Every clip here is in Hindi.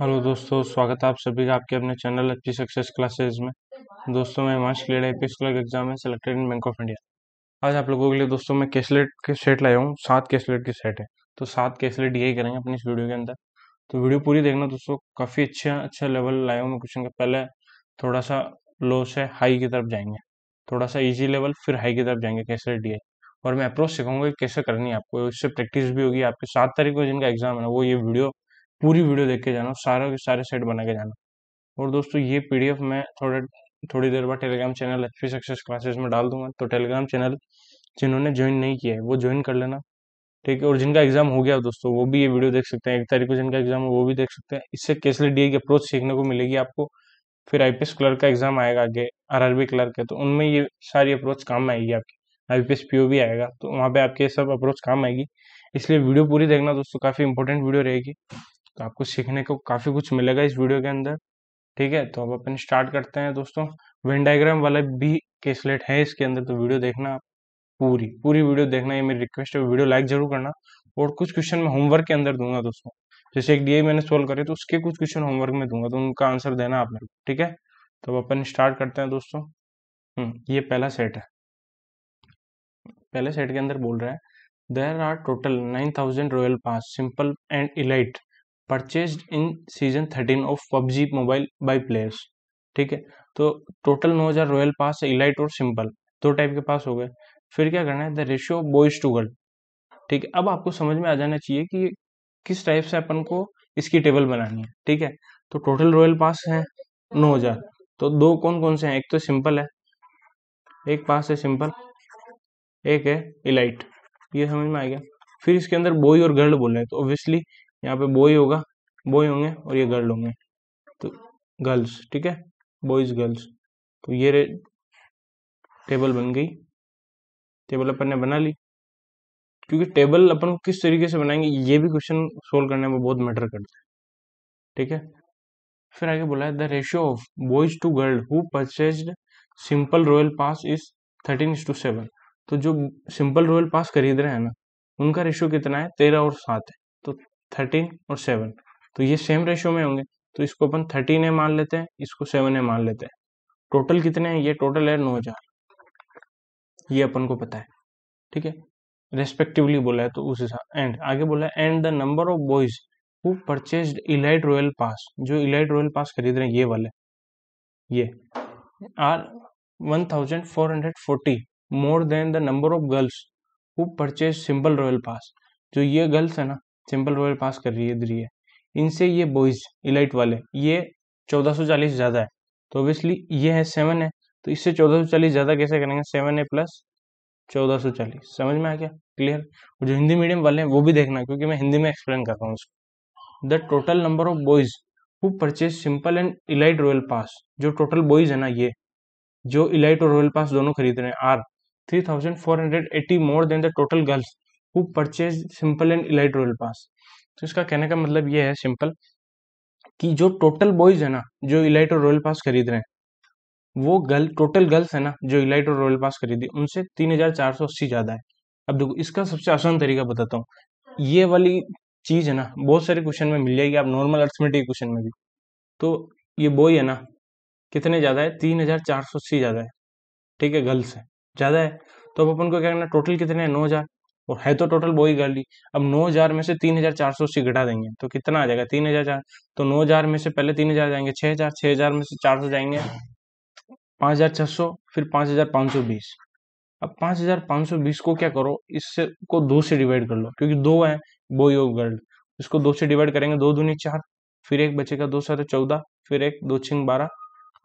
हेलो दोस्तों, स्वागत है आप सभी का आपके अपने चैनल अच्छी सक्सेस क्लासेज में। दोस्तों, मैं Himansh clear I P exam में selected in bank of India आज आप लोगों के लिए दोस्तों, मैं कैसलेट के सेट लाया हूँ, सात कैसलेट के सेट है। तो सात कैसलेट यही करेंगे अपनी इस वीडियो के अंदर। तो वीडियो पूरी देखना दोस्तों, काफ़ी अच्छा अच्छा लेवल लाया हूँ मैं क्वेश्चन का। पहले थोड़ा सा लो से हाई की तरफ़ जाएँगे। थोड़ा सा ईजी लेवल फिर हाई की तरफ़ जाएँगे कैसलेट डी और मैं अप्रोच सिखाऊँगा कैसे करनी है आपको। इससे प्रैक्टिस भी होगी, आपके सात तारीख को जिनका एग्ज़ाम है ना, वो ये वीडियो पूरी वीडियो देख के जाना, सारे के सारे सेट बना के जाना। और दोस्तों, ये पीडीएफ मैं थोड़ा, थोड़ी देर बाद Telegram channel H P success classes में डाल दूँगा। तो टेलीग्राम चैनल जिन्होंने ज्वाइन नहीं किया है, वो ज्वाइन कर लेना। ठीक है, और जिनका एग्ज़ाम हो गया दोस्तों, वो भी ये वीडियो देख सकते हैं। एक तारीख को जिनका एग्ज़ाम हो, वो भी देख सकते हैं। इससे कैसे डी की अप्रोच सीखने को मिलेगी आपको। फिर आईपीएस क्लर्क का एग्ज़ाम आएगा आगे आरआरबी क्लर्क है तो उनमें ये सारी अप्रोच काम में आएगी आपकी। आईपीएस पीओ भी आएगा तो वहाँ पे आपके सब अप्रोच काम आएगी। इसलिए वीडियो पूरी देखना दोस्तों, काफ़ी इंपॉर्टेंट वीडियो रहेगी। तो आपको सीखने को काफ़ी कुछ मिलेगा इस वीडियो के अंदर, ठीक है? तो अब अपन स्टार्ट करते हैं दोस्तों। वेन डायग्राम वाला भी केसलेट है इसके अंदर तो वीडियो देखना पूरी पूरी वीडियो देखना, ये मेरी रिक्वेस्ट है। वीडियो लाइक ज़रूर करना और कुछ क्वेश्चन मैं होमवर्क के अंदर दूँगा दोस्तों। जैसे एक डीआई मैंने सोल्व करे तो उसके कुछ क्वेश्चन होमवर्क में दूँगा तो उनका आंसर देना आप मेरे को, ठीक है? तो अब अपन स्टार्ट करते हैं दोस्तों। हम्म ये पहला सेट है। पहले सेट के अंदर बोल रहा है there are total nine thousand royal pass simple and elite purchase in season thirteen of PUBG mobile by players ठीक है? तो टोटल नौ हज़ार रॉयल पास इलाइट और सिंपल दो टाइप के पास हो गए। फिर क्या करना है? The ratio boys to girl ठीक है? अब आपको समझ में आ जाना चाहिए कि किस टाइप से अपन को इसकी टेबल बनानी है, ठीक है? तो टोटल रॉयल पास है नौ हज़ार। तो दो कौन कौन से हैं? एक तो सिंपल है, एक पास है सिंपल एक है इलाइट ये समझ में आ गया। फिर इसके अंदर बॉय और गर्ल बोल तो ऑब्वियसली यहाँ पे बॉय होगा बॉय होंगे और ये गर्ल होंगे। तो गर्ल्स ठीक है? बॉयज़ गर्ल्स तो ये टेबल बन गई। टेबल अपन ने बना ली। क्योंकि टेबल अपन किस तरीके से बनाएँगे, ये भी क्वेश्चन सोल्व करने में बहुत मैटर करता है। ठीक है? फिर आगे बोला है the ratio of boys to girl who purchase simple royal pass is thirteen to seven तो जो सिंपल रॉयल पास खरीद रहे हैं ना, उनका रेशियो कितना है? तेरह और सात है। तो थर्टीन और सेवन तो ये सेम रेशियो में होंगे। तो इसको अपन थर्टीन ए मान लेते हैं, इसको सेवन ए मान लेते हैं। टोटल कितने हैं? ये टोटल है नौ हज़ार। ये अपन को पता है। ठीक है? रेस्पेक्टिवली बोला है तो उस हिसाब एंड आगे बोला है and the number of boys who purchase elite royal pass जो इलाइट रॉयल पास खरीद रहे हैं, ये वाले। ये। Are one thousand four hundred forty more than the number of girls who purchase simple royal pass जो ये गर्ल्स है ना सिंपल रॉयल पास कर रही है, इधर इनसे ये बॉयज़ इलाइट वाले, ये 1440 ज़्यादा है। तो ऑब्वियसली ये है सेवन है। तो इससे 1440 ज़्यादा कैसे करेंगे? सेवन है प्लस 1440 समझ में आ गया? क्लियर और जो हिंदी मीडियम वाले हैं, वो भी देखना, क्योंकि मैं हिंदी में एक्सप्लेन कर रहा हूँ उसको। The total number of boys who purchase simple and elite royal pass जो टोटल बॉयज़ है ना ये, जो इलाइट और रॉयल पास दोनों खरीद रहे हैं are 3480 more than the total girls who purchase simple and elite royal pass तो इसका कहने का मतलब ये है सिंपल कि जो टोटल बॉयज़ है ना, जो इलाइट और रॉयल पास खरीद रहे हैं, वो गर्ल टोटल गर्ल्स है ना, जो इलाइट और रॉयल पास खरीदी, उनसे तीन हज़ार चार सौ अस्सी ज़्यादा है। अब देखो, इसका सबसे आसान तरीका बताता हूँ। ये वाली चीज़ है ना, बहुत सारे क्वेश्चन में मिल जाएगी, आप नॉर्मल अर्थमेटिक क्वेश्चन में भी। तो ये बॉय है ना, कितने ज़्यादा है? तीन हज़ार चार सौ अस्सी ज़्यादा है। ठीक है गर्ल्स है। ज़्यादा है। तो अब अपन को क्या करना टोटल कितने हैं? नौ हज़ार। और है तो टोटल वो ही। अब नौ हज़ार में से तीन हज़ार चार सौ अस्सी घटा देंगे तो कितना आ जाएगा? तीन हज़ार चार तो नौ हज़ार में से पहले तीन हज़ार जाएँगे, छह हज़ार छह हज़ार में से चार सौ जाएँगे, पाँच हज़ार छह सौ, फिर पाँच हज़ार पाँच सौ बीस। अब पाँच हज़ार पाँच सौ बीस को क्या करो? इससे को दो से डिवाइड कर लो, क्योंकि दो है बॉय और गर्ल इसको दो से डिवाइड करेंगे, दो दूनी चार, फिर एक बचेगा दो सात चौदह, फिर एक दो छिंग बारह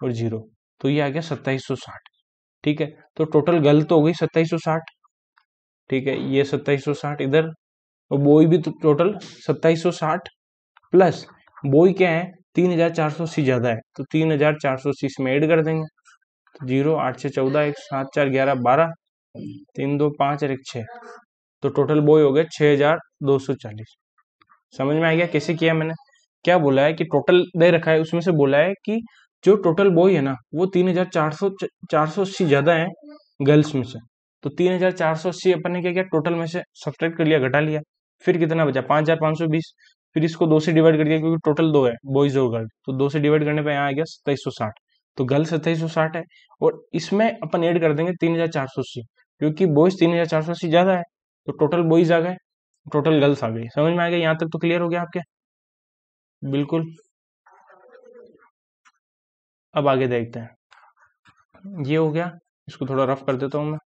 और ज़ीरो। तो ये आ गया सत्ताईस सौ साठ, ठीक है? तो टोटल गर्ल तो हो गई सत्ताईस सौ साठ ठीक है, ये सत्ताईस सौ साठ, इधर और बोई भी तो टोटल सत्ताईस सौ साठ प्लस बोई क्या है? तीन हज़ार चार सौ अस्सी ज़्यादा है तो तीन हज़ार चार सौ अस्सी इसमें ऐड कर देंगे। तो ज़ीरो, आठ छः, चौदह, एक, सात, चार, ग्यारह, बारह, तीन, दो, पाँच, और एक, छः। तो टोटल बोई हो गए छः हज़ार दो सौ चालीस। समझ में आ गया कैसे किया मैंने? क्या बोला है कि टोटल दे रखा है? उसमें से बोला है कि जो टोटल बॉय है ना, वो तीन हज़ार चार सौ चार सौ अस्सी ज़्यादा है गर्ल्स में से। तो तीन हज़ार चार सौ अस्सी अपन ने क्या किया टोटल में से सब्सट्रैक्ट कर लिया, घटा लिया। फिर कितना बचा? पाँच हज़ार पाँच सौ बीस। फिर इसको दो से डिवाइड कर दिया क्योंकि टोटल दो है बॉयज़ और गर्ल तो दो से डिवाइड करने पर यहाँ आ गया सत्ताईस सौ साठ। तो गर्ल सत्ताईस सौ साठ है और इसमें अपन ऐड कर देंगे तीन हज़ार चार सौ अस्सी क्योंकि बॉयज़ तीन हज़ार चार सौ अस्सी ज़्यादा है तो टोटल बॉयज़ आ गए टोटल गर्ल्स आ गई समझ में आ गया? यहाँ तक तो क्लियर हो गया आपके? बिल्कुल। अब आगे देखते हैं। ये हो गया। इसको थोड़ा रफ कर देता हूँ मैं।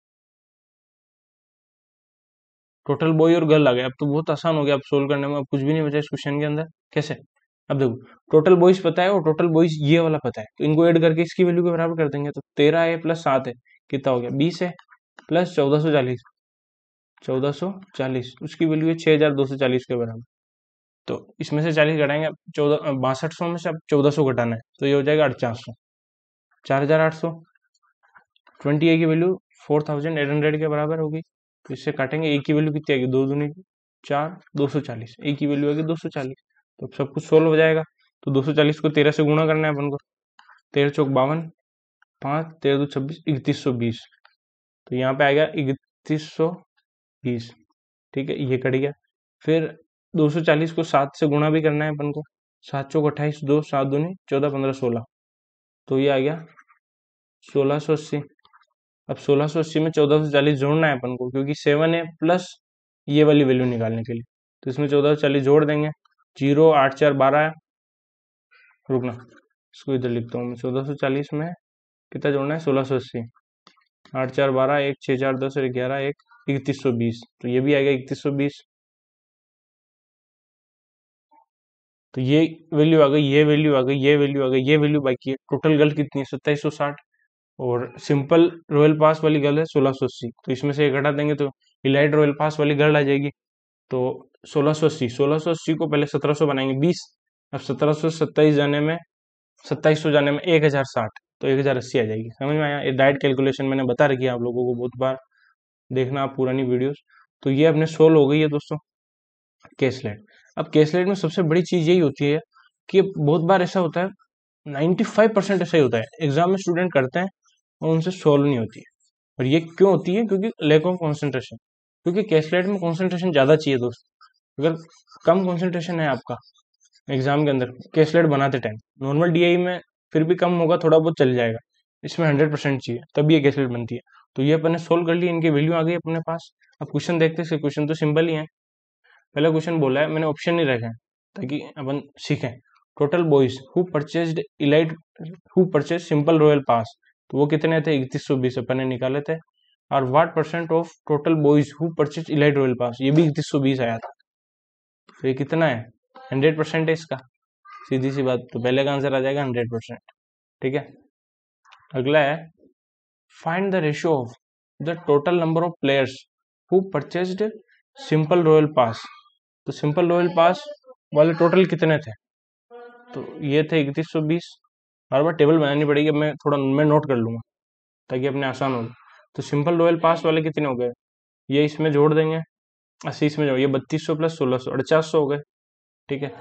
टोटल बॉय और गर्ल आ गया अब तो बहुत आसान हो गया, अब सोल्व करने में, अब कुछ भी नहीं बचा इस क्वेश्चन के अंदर। कैसे? अब देखो टोटल बॉयज़ पता है और टोटल बॉयज़ ये वाला पता है। तो इनको ऐड करके इसकी वैल्यू के बराबर कर देंगे। तो तेरह है प्लस सात है। कितना हो गया? बीस है। प्लस चौदह सौ चालीस। चौदह सौ चालीस। उसकी वैल्यू है छह हज़ार दो सौ चालीस के बराबर। तो इसमें से चालीस घटाएँगे, अब चौदह बासठ सौ में से अब चौदह सौ घटाना है। तो ये हो जाएगा अड़चास सौ। चार हज़ार आठ सौ। ट्वेंटी ए की value four thousand eight hundred के बराबर होगी। तो इससे काटेंगे ए की वैल्यू कितनी आएगी दो दूनी चार, दो सौ चालीस। ए की वैल्यू आएगी दो सौ चालीस। तो सब कुछ सोल्व हो जाएगा। तो दो सौ चालीस को तेरह से गुणा करना है अपन को। तेरह चौक बावन, पाँच, तेरह दो छब्बीस, इकतीस सौ बीस। तो यहाँ पे आ गया इकतीस सौ बीस। ठीक है, ये कट गया। फिर दो सौ चालीस को सात से गुणा भी करना है अपन को। सात चौक अट्ठाईस, दो, सात दूनी, चौदह, पंद्रह, सोलह। तो ये आ गया सोलह सौ अस्सी। अब सोलह सौ अस्सी में चौदह सौ चालीस जोड़ना है अपन को, क्योंकि सेवन है प्लस ये वाली वैल्यू निकालने के लिए। तो इसमें चौदह सौ चालीस जोड़ देंगे। ज़ीरो, आठ, चार, बारह है। रुकना, इसको इधर लिखता हूँ चौदह सौ चालीस में कितना जोड़ना है? सोलह सौ अस्सी। आठ, चार, बारह, एक छः चार, दस, और ग्यारह, एक, इकतीस सौ बीस। तो ये भी आएगा इकतीस सौ बीस। तो ये वैल्यू आ गई, ये वैल्यू आ गई, ये वैल्यू आ गई, ये वैल्यू बाकी है। टोटल गल कितनी है? सत्ताईस सौ साठ। और सिंपल रॉयल पास वाली गर्ल है सोलह सौ अस्सी। तो इसमें से घटा देंगे तो इलाइट रॉयल पास वाली गर्ल आ जाएगी। तो सोलह सौ अस्सी, सोलह सौ अस्सी को पहले सत्रह सौ बनाएँगे, बीस। अब सत्रह सौ सत्ताईस जाने में, सत्ताईस सौ जाने में एक हज़ार साठ तो एक हज़ार अस्सी आ जाएगी। समझ में आया? ये डायरेक्ट कैलकुलेशन मैंने बता रखी है आप लोगों को बहुत बार। देखना आप पुरानी वीडियोस तो ये अपने सोल्व हो गई है दोस्तों केसलेट अब कैशलेट में सबसे बड़ी चीज़ यही होती है कि बहुत बार ऐसा होता है 95 परसेंट ऐसा ही होता है। एग्ज़ाम में स्टूडेंट करते हैं और उनसे सॉल्व नहीं होती। है और ये क्यों होती है? क्योंकि लैक ऑफ़ कॉन्सेंट्रेशन क्योंकि कैसलेट में कॉन्सेंट्रेशन ज़्यादा चाहिए दोस्त। अगर कम कॉन्सेंट्रेशन है आपका एग्ज़ाम के अंदर कैसलेट बनाते टाइम नॉर्मल डीआई में फिर भी कम होगा, थोड़ा बहुत चल जाएगा। इसमें हंड्रेड परसेंट चाहिए तब ये कैसलेट बनती है। तो ये अपने सोल्व कर लिया, इनकी वैल्यू आ गई अपने पास। अब क्वेश्चन देखते हैं क्वेश्चन तो सिंपल ही है। पहला क्वेश्चन बोला है, मैंने ऑप्शन नहीं रखा है, ताकि अपन सीखें। Total boys who purchase elite who purchase simple royal pass तो वो कितने थे? इकतीस सौ बीस अपन ने निकाले थे। और what percent of total boys who purchase elite royal pass ये भी इकतीस सौ बीस आया था। तो ये कितना है? हंड्रेड परसेंट है इसका। सीधी सी बात तो पहले का आंसर आ जाएगा हंड्रेड परसेंट। ठीक है? अगला है find the ratio of the total number of players who purchase simple royal pass तो सिंपल रॉयल पास वाले टोटल कितने थे? तो ये थे इकतीस सौ बीस बार बार टेबल बनानी पड़ेगी मैं थोड़ा, मैं नोट कर लूँगा, ताकि अपने आसान हो तो सिंपल रॉयल पास वाले कितने हो गए? ये इसमें जोड़ देंगे। अस्सी इसमें जोड़, ये बत्तीस सौ प्लस सोलह सौ, अड़चास सौ हो गए, ठीक है?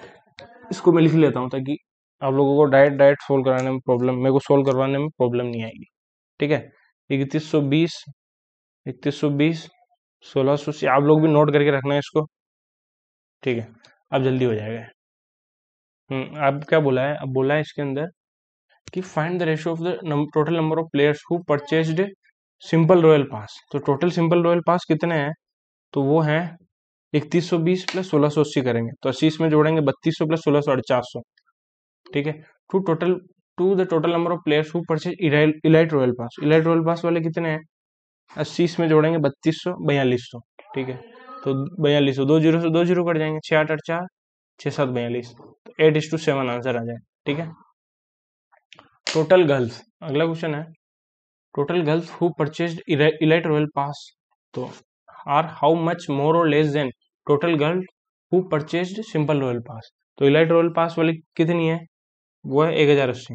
इसको मैं लिख लेता हूँ, ताकि आप लोगों को डायरेक्ट डायरेक्ट सोल्व कराने में प्रॉब्लम मेरे को सोल्व करवाने में प्रॉब्लम नहीं आएगी, ठीक है? इकतीस सौ बीस, इकतीस सौ बीस, सोलह सौ से आप लोग भी नोट करके रखना है इसको, ठीक है? अब जल्दी हो जाएगा। हम्म अब क्या बोला है? अब बोला है इसके अंदर कि find the ratio of the total number of players who purchased simple royal pass तो टोटल सिंपल रॉयल पास कितने हैं? तो वो हैं इकतीस सौ बीस प्लस सोलह सौ अस्सी करेंगे। तो अस्सी इसमें जोड़ेंगे बत्तीस सौ प्लस सोलह सौ अड़चास सौ। ठीक है? To total to the total number of players who purchase elite royal pass elite royal pass वाले कितने हैं? अस्सी इसमें जोड़ेंगे बत्तीस सौ, बयालीस सौ। ठीक है? तो बयालीस सौ, दो ज़ीरो से दो ज़ीरो कट जाएँगे। छः आठ आठ चार छः सात बयालीस। Eight is to seven answer आ जाए ठीक है? टोटल गर्ल्स अगला क्वेश्चन है। Total girls who purchase elite royal pass तो आर हाउ मच मोर और less than total girl who purchase simple royal pass तो इलाइट रॉयल पास वाली कितनी है? वो है एक हज़ार अस्सी।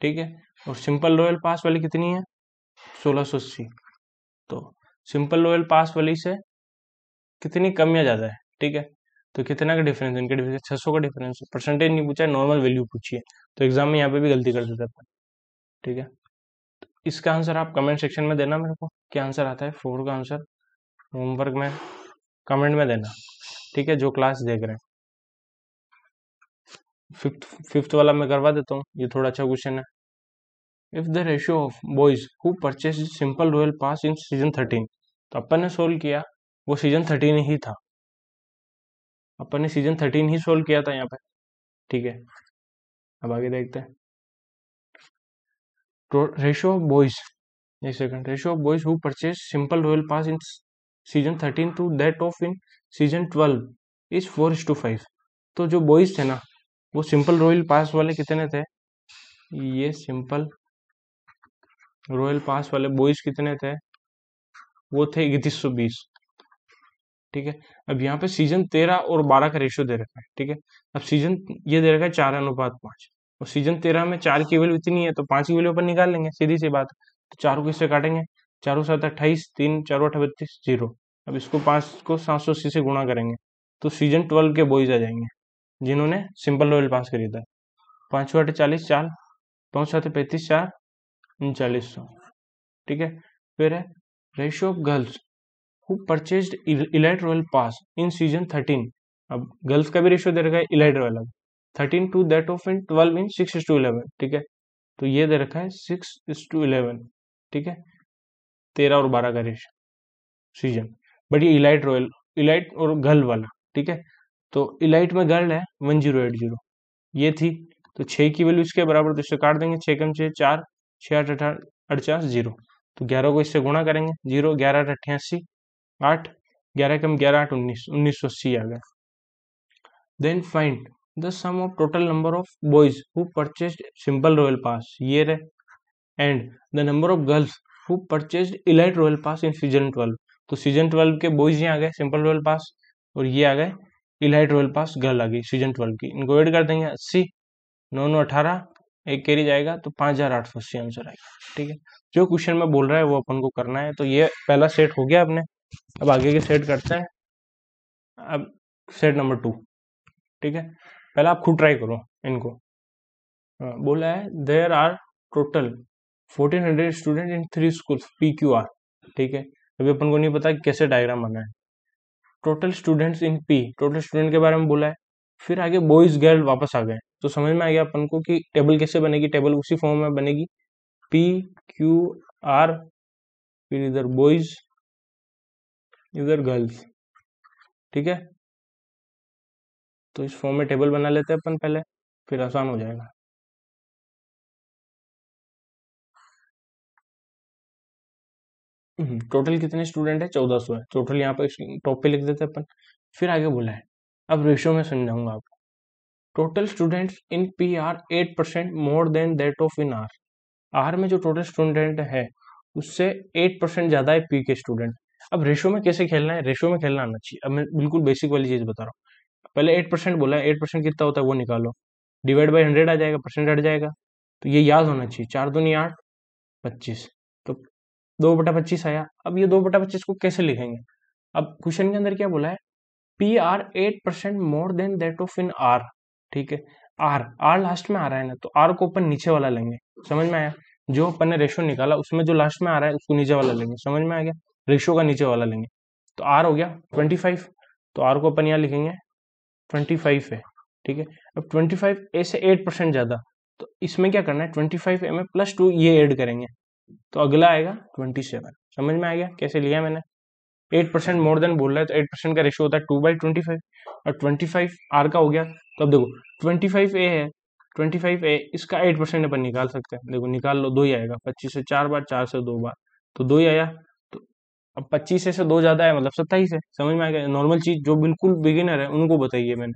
ठीक है? और सिंपल रॉयल पास वाली कितनी है? सोलह सौ अस्सी। तो सिंपल रॉयल पास वाली से कितनी कम या ज़्यादा है? ठीक है? तो कितना का डिफरेंस इनके डिफरेंस छह सौ का डिफरेंस परसेंटेज नहीं पूछा नॉर्मल वैल्यू पूछी है तो एग्ज़ाम में यहाँ पे भी गलती कर देते हैं ठीक है? तो इसका आंसर आप कमेंट सेक्शन में देना मेरे को क्या आंसर आता है। फोर का आंसर होमवर्क में कमेंट में देना। ठीक है? जो क्लास देख रहे हैं। फिफ्थ फिफ्थ वाला मैं करवा देता हूँ। ये थोड़ा अच्छा क्वेश्चन है। If the ratio of boys who purchase simple royal pass in season thirteen तो अपन ने सोल्व किया, वो सीज़न थर्टीन ही था। अपन ने सीज़न थर्टीन ही सोल्व किया था यहाँ पे। ठीक है। अब आगे देखते हैं। रेशियो ऑफ़ बॉयज़ एक second ratio of boys who purchase simple royal pass in season thirteen to that of in season twelve is four is to five तो जो बॉयज़ थे ना, वो सिंपल रॉयल पास वाले कितने थे? ये सिंपल रॉयल पास वाले बॉयज़ कितने थे? वो थे इकतीस सौ बीस। ठीक है? अब यहाँ पे सीज़न तेरह और बारह का रेशियो दे रखा है, ठीक है? अब सीज़न ये दे रखा है चार अनुपात पाँच। और सीज़न तेरह में चार की वैल्यू इतनी है तो पाँच की वैल्यू अपन निकाल लेंगे, सीधी सी बात। तो चारों किससे काटेंगे? चारों सात अट्ठाईस, तीन, चारों अठ बत्तीस ज़ीरो। अब इसको पाँच को सात सौ अस्सी से गुणा करेंगे तो सीज़न ट्वेल्व के बॉयज़ आ जाएँगे, जिन्होंने सिंपल रॉयल पास खरीदा पाँच आठ चालीस, चार। पाँच सात पैंतीस, चार। उनचालीस सौ। ठीक है? फिर है ratio of girls who purchase elite royal pass in season thirteen अब गर्ल्स का भी रेशियो दे रखा है इलाइट रॉयल अब thirteen to that of in twelve in six to eleven ठीक है? तो ये दे रखा है सिक्स टू इलेवन ठीक है? तेरह और बारह का रेशियो सीज़न बट ये इलाइट रॉयल इलाइट और गर्ल वाला, ठीक है? तो इलाइट में गर्ल है वन ज़ीरो एट ज़ीरो ये थी तो छः की वैल्यू इसके बराबर तो इससे काट देंगे छः कम छः चार छः आठ अठारह, अड़चास ज़ीरो तो ग्यारह को इससे गुणा करेंगे ज़ीरो ग्यारह आठ अट्ठासी आठ, ग्यारह कम ग्यारह आठ, उन्नीस उन्नीस सौ अस्सी आ गया। Then find the sum of total number of boys who purchase simple royal pass ये रहे and the number of girls who purchase elite royal pass in season twelve तो सीज़न ट्वेल्व के बॉयज़ ये आ गए सिंपल रॉयल पास और ये आ गए इलाइट रॉयल पास गर्ल आ गई सीज़न ट्वेल्व की। इनको एड कर देंगे अस्सी, नौ नौ, अठारह, एक कैरी जाएगा तो पाँच हज़ार आठ सौ अस्सी आंसर आएगा। ठीक है। जो क्वेश्चन में बोल रहा है, वो अपन को करना है। तो ये पहला सेट हो गया अपने। अब आगे के सेट करते हैं। अब सेट नंबर टू, ठीक है? पहले आप खुद ट्राई करो इनको। बोला है there are total fourteen hundred student in three school P Q R ठीक है? अभी अपन को नहीं पता कैसे डायग्राम बना है। Total students in P total student के बारे में बोला है। फिर आगे बॉयज़ गर्ल वापस आ गए। तो समझ में आ गया अपन को कि टेबल कैसे बनेगी टेबल उसी फॉर्म में बनेगी। पी क्यू आर फिर इधर बॉयज़ इधर गर्ल्स ठीक है? तो इस फॉर्म में टेबल बना लेते हैं अपन पहले फिर आसान हो जाएगा। टोटल हम्म, कितने स्टूडेंट है? चौदह सौ है। टोटल यहाँ पर टॉप पे लिख देते हैं अपन। फिर आगे बोला है। अब रेशियो में समझाऊँगा आपको। Total students in P are eight percent more than that of in R R में जो टोटल स्टूडेंट है उससे एट परसेंट ज़्यादा है पी के स्टूडेंट अब रेशो में कैसे खेलना है? रेशो में खेलना आना चाहिए। अब मैं बिल्कुल बेसिक वाली चीज़ बता रहा हूँ। पहले एट परसेंट बोला है एट परसेंट कितना होता है वो निकालो। डिवाइड बाई हंड्रेड आ जाएगा परसेंट हट जाएगा। तो ये याद होना चाहिए, चार दूनी आठ, पच्चीस। तो दो बटा पच्चीस आया। अब ये दो बटा पच्चीस को कैसे लिखेंगे? अब क्वेश्चन के अंदर क्या बोला है? P are eight percent more than that of in R ठीक है? आर आर लास्ट में आ रहा है ना तो आर को अपन नीचे वाला लेंगे। समझ में आया? जो अपन ने रेशो निकाला, उसमें जो लास्ट में आ रहा है, उसको नीचे वाला लेंगे। समझ में आ गया? रेशो का नीचे वाला लेंगे। तो आर हो गया ट्वेंटी फाइव तो आर को अपन यहाँ लिखेंगे ट्वेंटी फाइव है ठीक है? अब ट्वेंटी फाइव ए से एट परसेंट ज़्यादा तो इसमें क्या करना है? Twenty five A plus two ये ऐड करेंगे तो अगला आएगा ट्वेंटी सेवन समझ में आ गया? कैसे लिया मैंने? एट परसेंट मोर देन बोल रहा है तो एट परसेंट का रेशियो होता है टू बाई ट्वेंटी फाइव और ट्वेंटी फाइव आर का हो गया तो अब देखो ट्वेंटी फाइव ए है ट्वेंटी फाइव ए इसका एट परसेंट अपन निकाल सकते हैं। देखो, निकाल लो, दो ही आएगा, पच्चीस से चार बार, चार से दो बार तो दो ही आया अब पच्चीस से दो ज़्यादा है मतलब सत्ताईस है। समझ में आ गया? नॉर्मल चीज़, जो बिल्कुल बिगिनर है, उनको बताइए मैंने।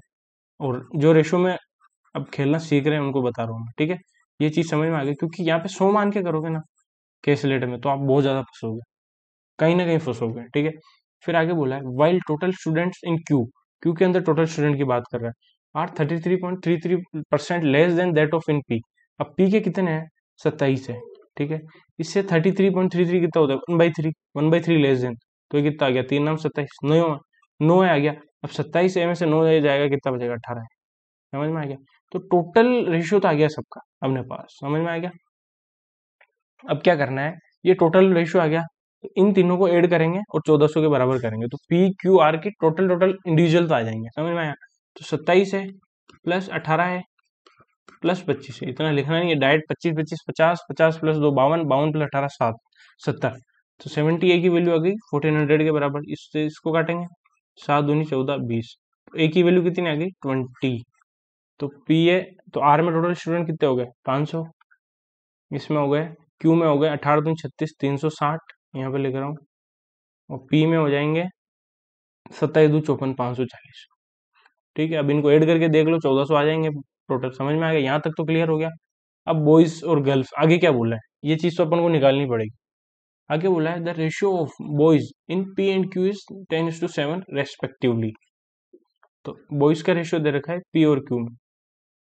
और जो रेशो में अब खेलना सीख रहे हैं, उनको बता रहा हूँ ठीक है? ये चीज़ समझ में आ गई, क्योंकि यहाँ पे सौ मान के करोगे ना केस लेटर में तो आप बहुत ज़्यादा फंसोगे। कहीं ना कहीं फंसोगे, ठीक है? फिर आगे बोला है while total students in Q Q के अंदर टोटल स्टूडेंट की बात कर रहा है are thirty three point three three percent less than that of in P अब पी के कितने हैं? सत्ताईस है। ठीक है? इससे thirty three point three three कितना होता है? One by three one by three less than तो ये कितना आ गया? तीन नाम सत्ताईस। नौ नौ आ गया। अब सत्ताईस में से नौ जाएगा कितना बचेगा? अठारह समझ में आ गया? तो टोटल रेशियो तो आ गया सबका, अपने पास। समझ में आ गया? अब क्या करना है? ये टोटल रेशियो आ गया। तो इन तीनों को ऐड करेंगे और चौदह सौ के बराबर करेंगे। तो पी क्यू आर के टोटल टोटल इंडिविजुअल तो आ जाएँगे। समझ में आया? तो सत्ताईस है प्लस अठारह है प्लस पच्चीस इतना लिखना नहीं है। डायरेक्ट पच्चीस पच्चीस, पचास पचास प्लस दो, बावन बावन प्लस अठारह, सात, सत्तर। तो सेवेंटी ए की वैल्यू आ गई फोर्टीन हंड्रेड के बराबर। इससे इसको काटेंगे। सात दूनी चौदह, बीस। तो ए की वैल्यू कितनी आ गई? ट्वेंटी तो पी ए तो आर में टोटल स्टूडेंट कितने हो गए? पाँच सौ। इसमें हो गए क्यू में हो गए, अठारह दूनी छत्तीस, तीन सौ साठ। यहाँ पे लिख रहा हूँ। और पी में हो जाएँगे, सत्ताईस दो चौपन, पाँच सौ चालीस। ठीक है, अब इनको ऐड करके देख लो, चौदह सौ आ जाएँगे। टोटल समझ में आ गया? यहाँ तक तो क्लियर हो गया। अब बॉयज़ और गर्ल्स आगे क्या बोला है? ये चीज़ तो अपन को निकालनी पड़ेगी। आगे बोला है the ratio of boys in P and Q is ten to seven respectively तो बॉयज़ का रेशियो दे रखा है पी और क्यू में।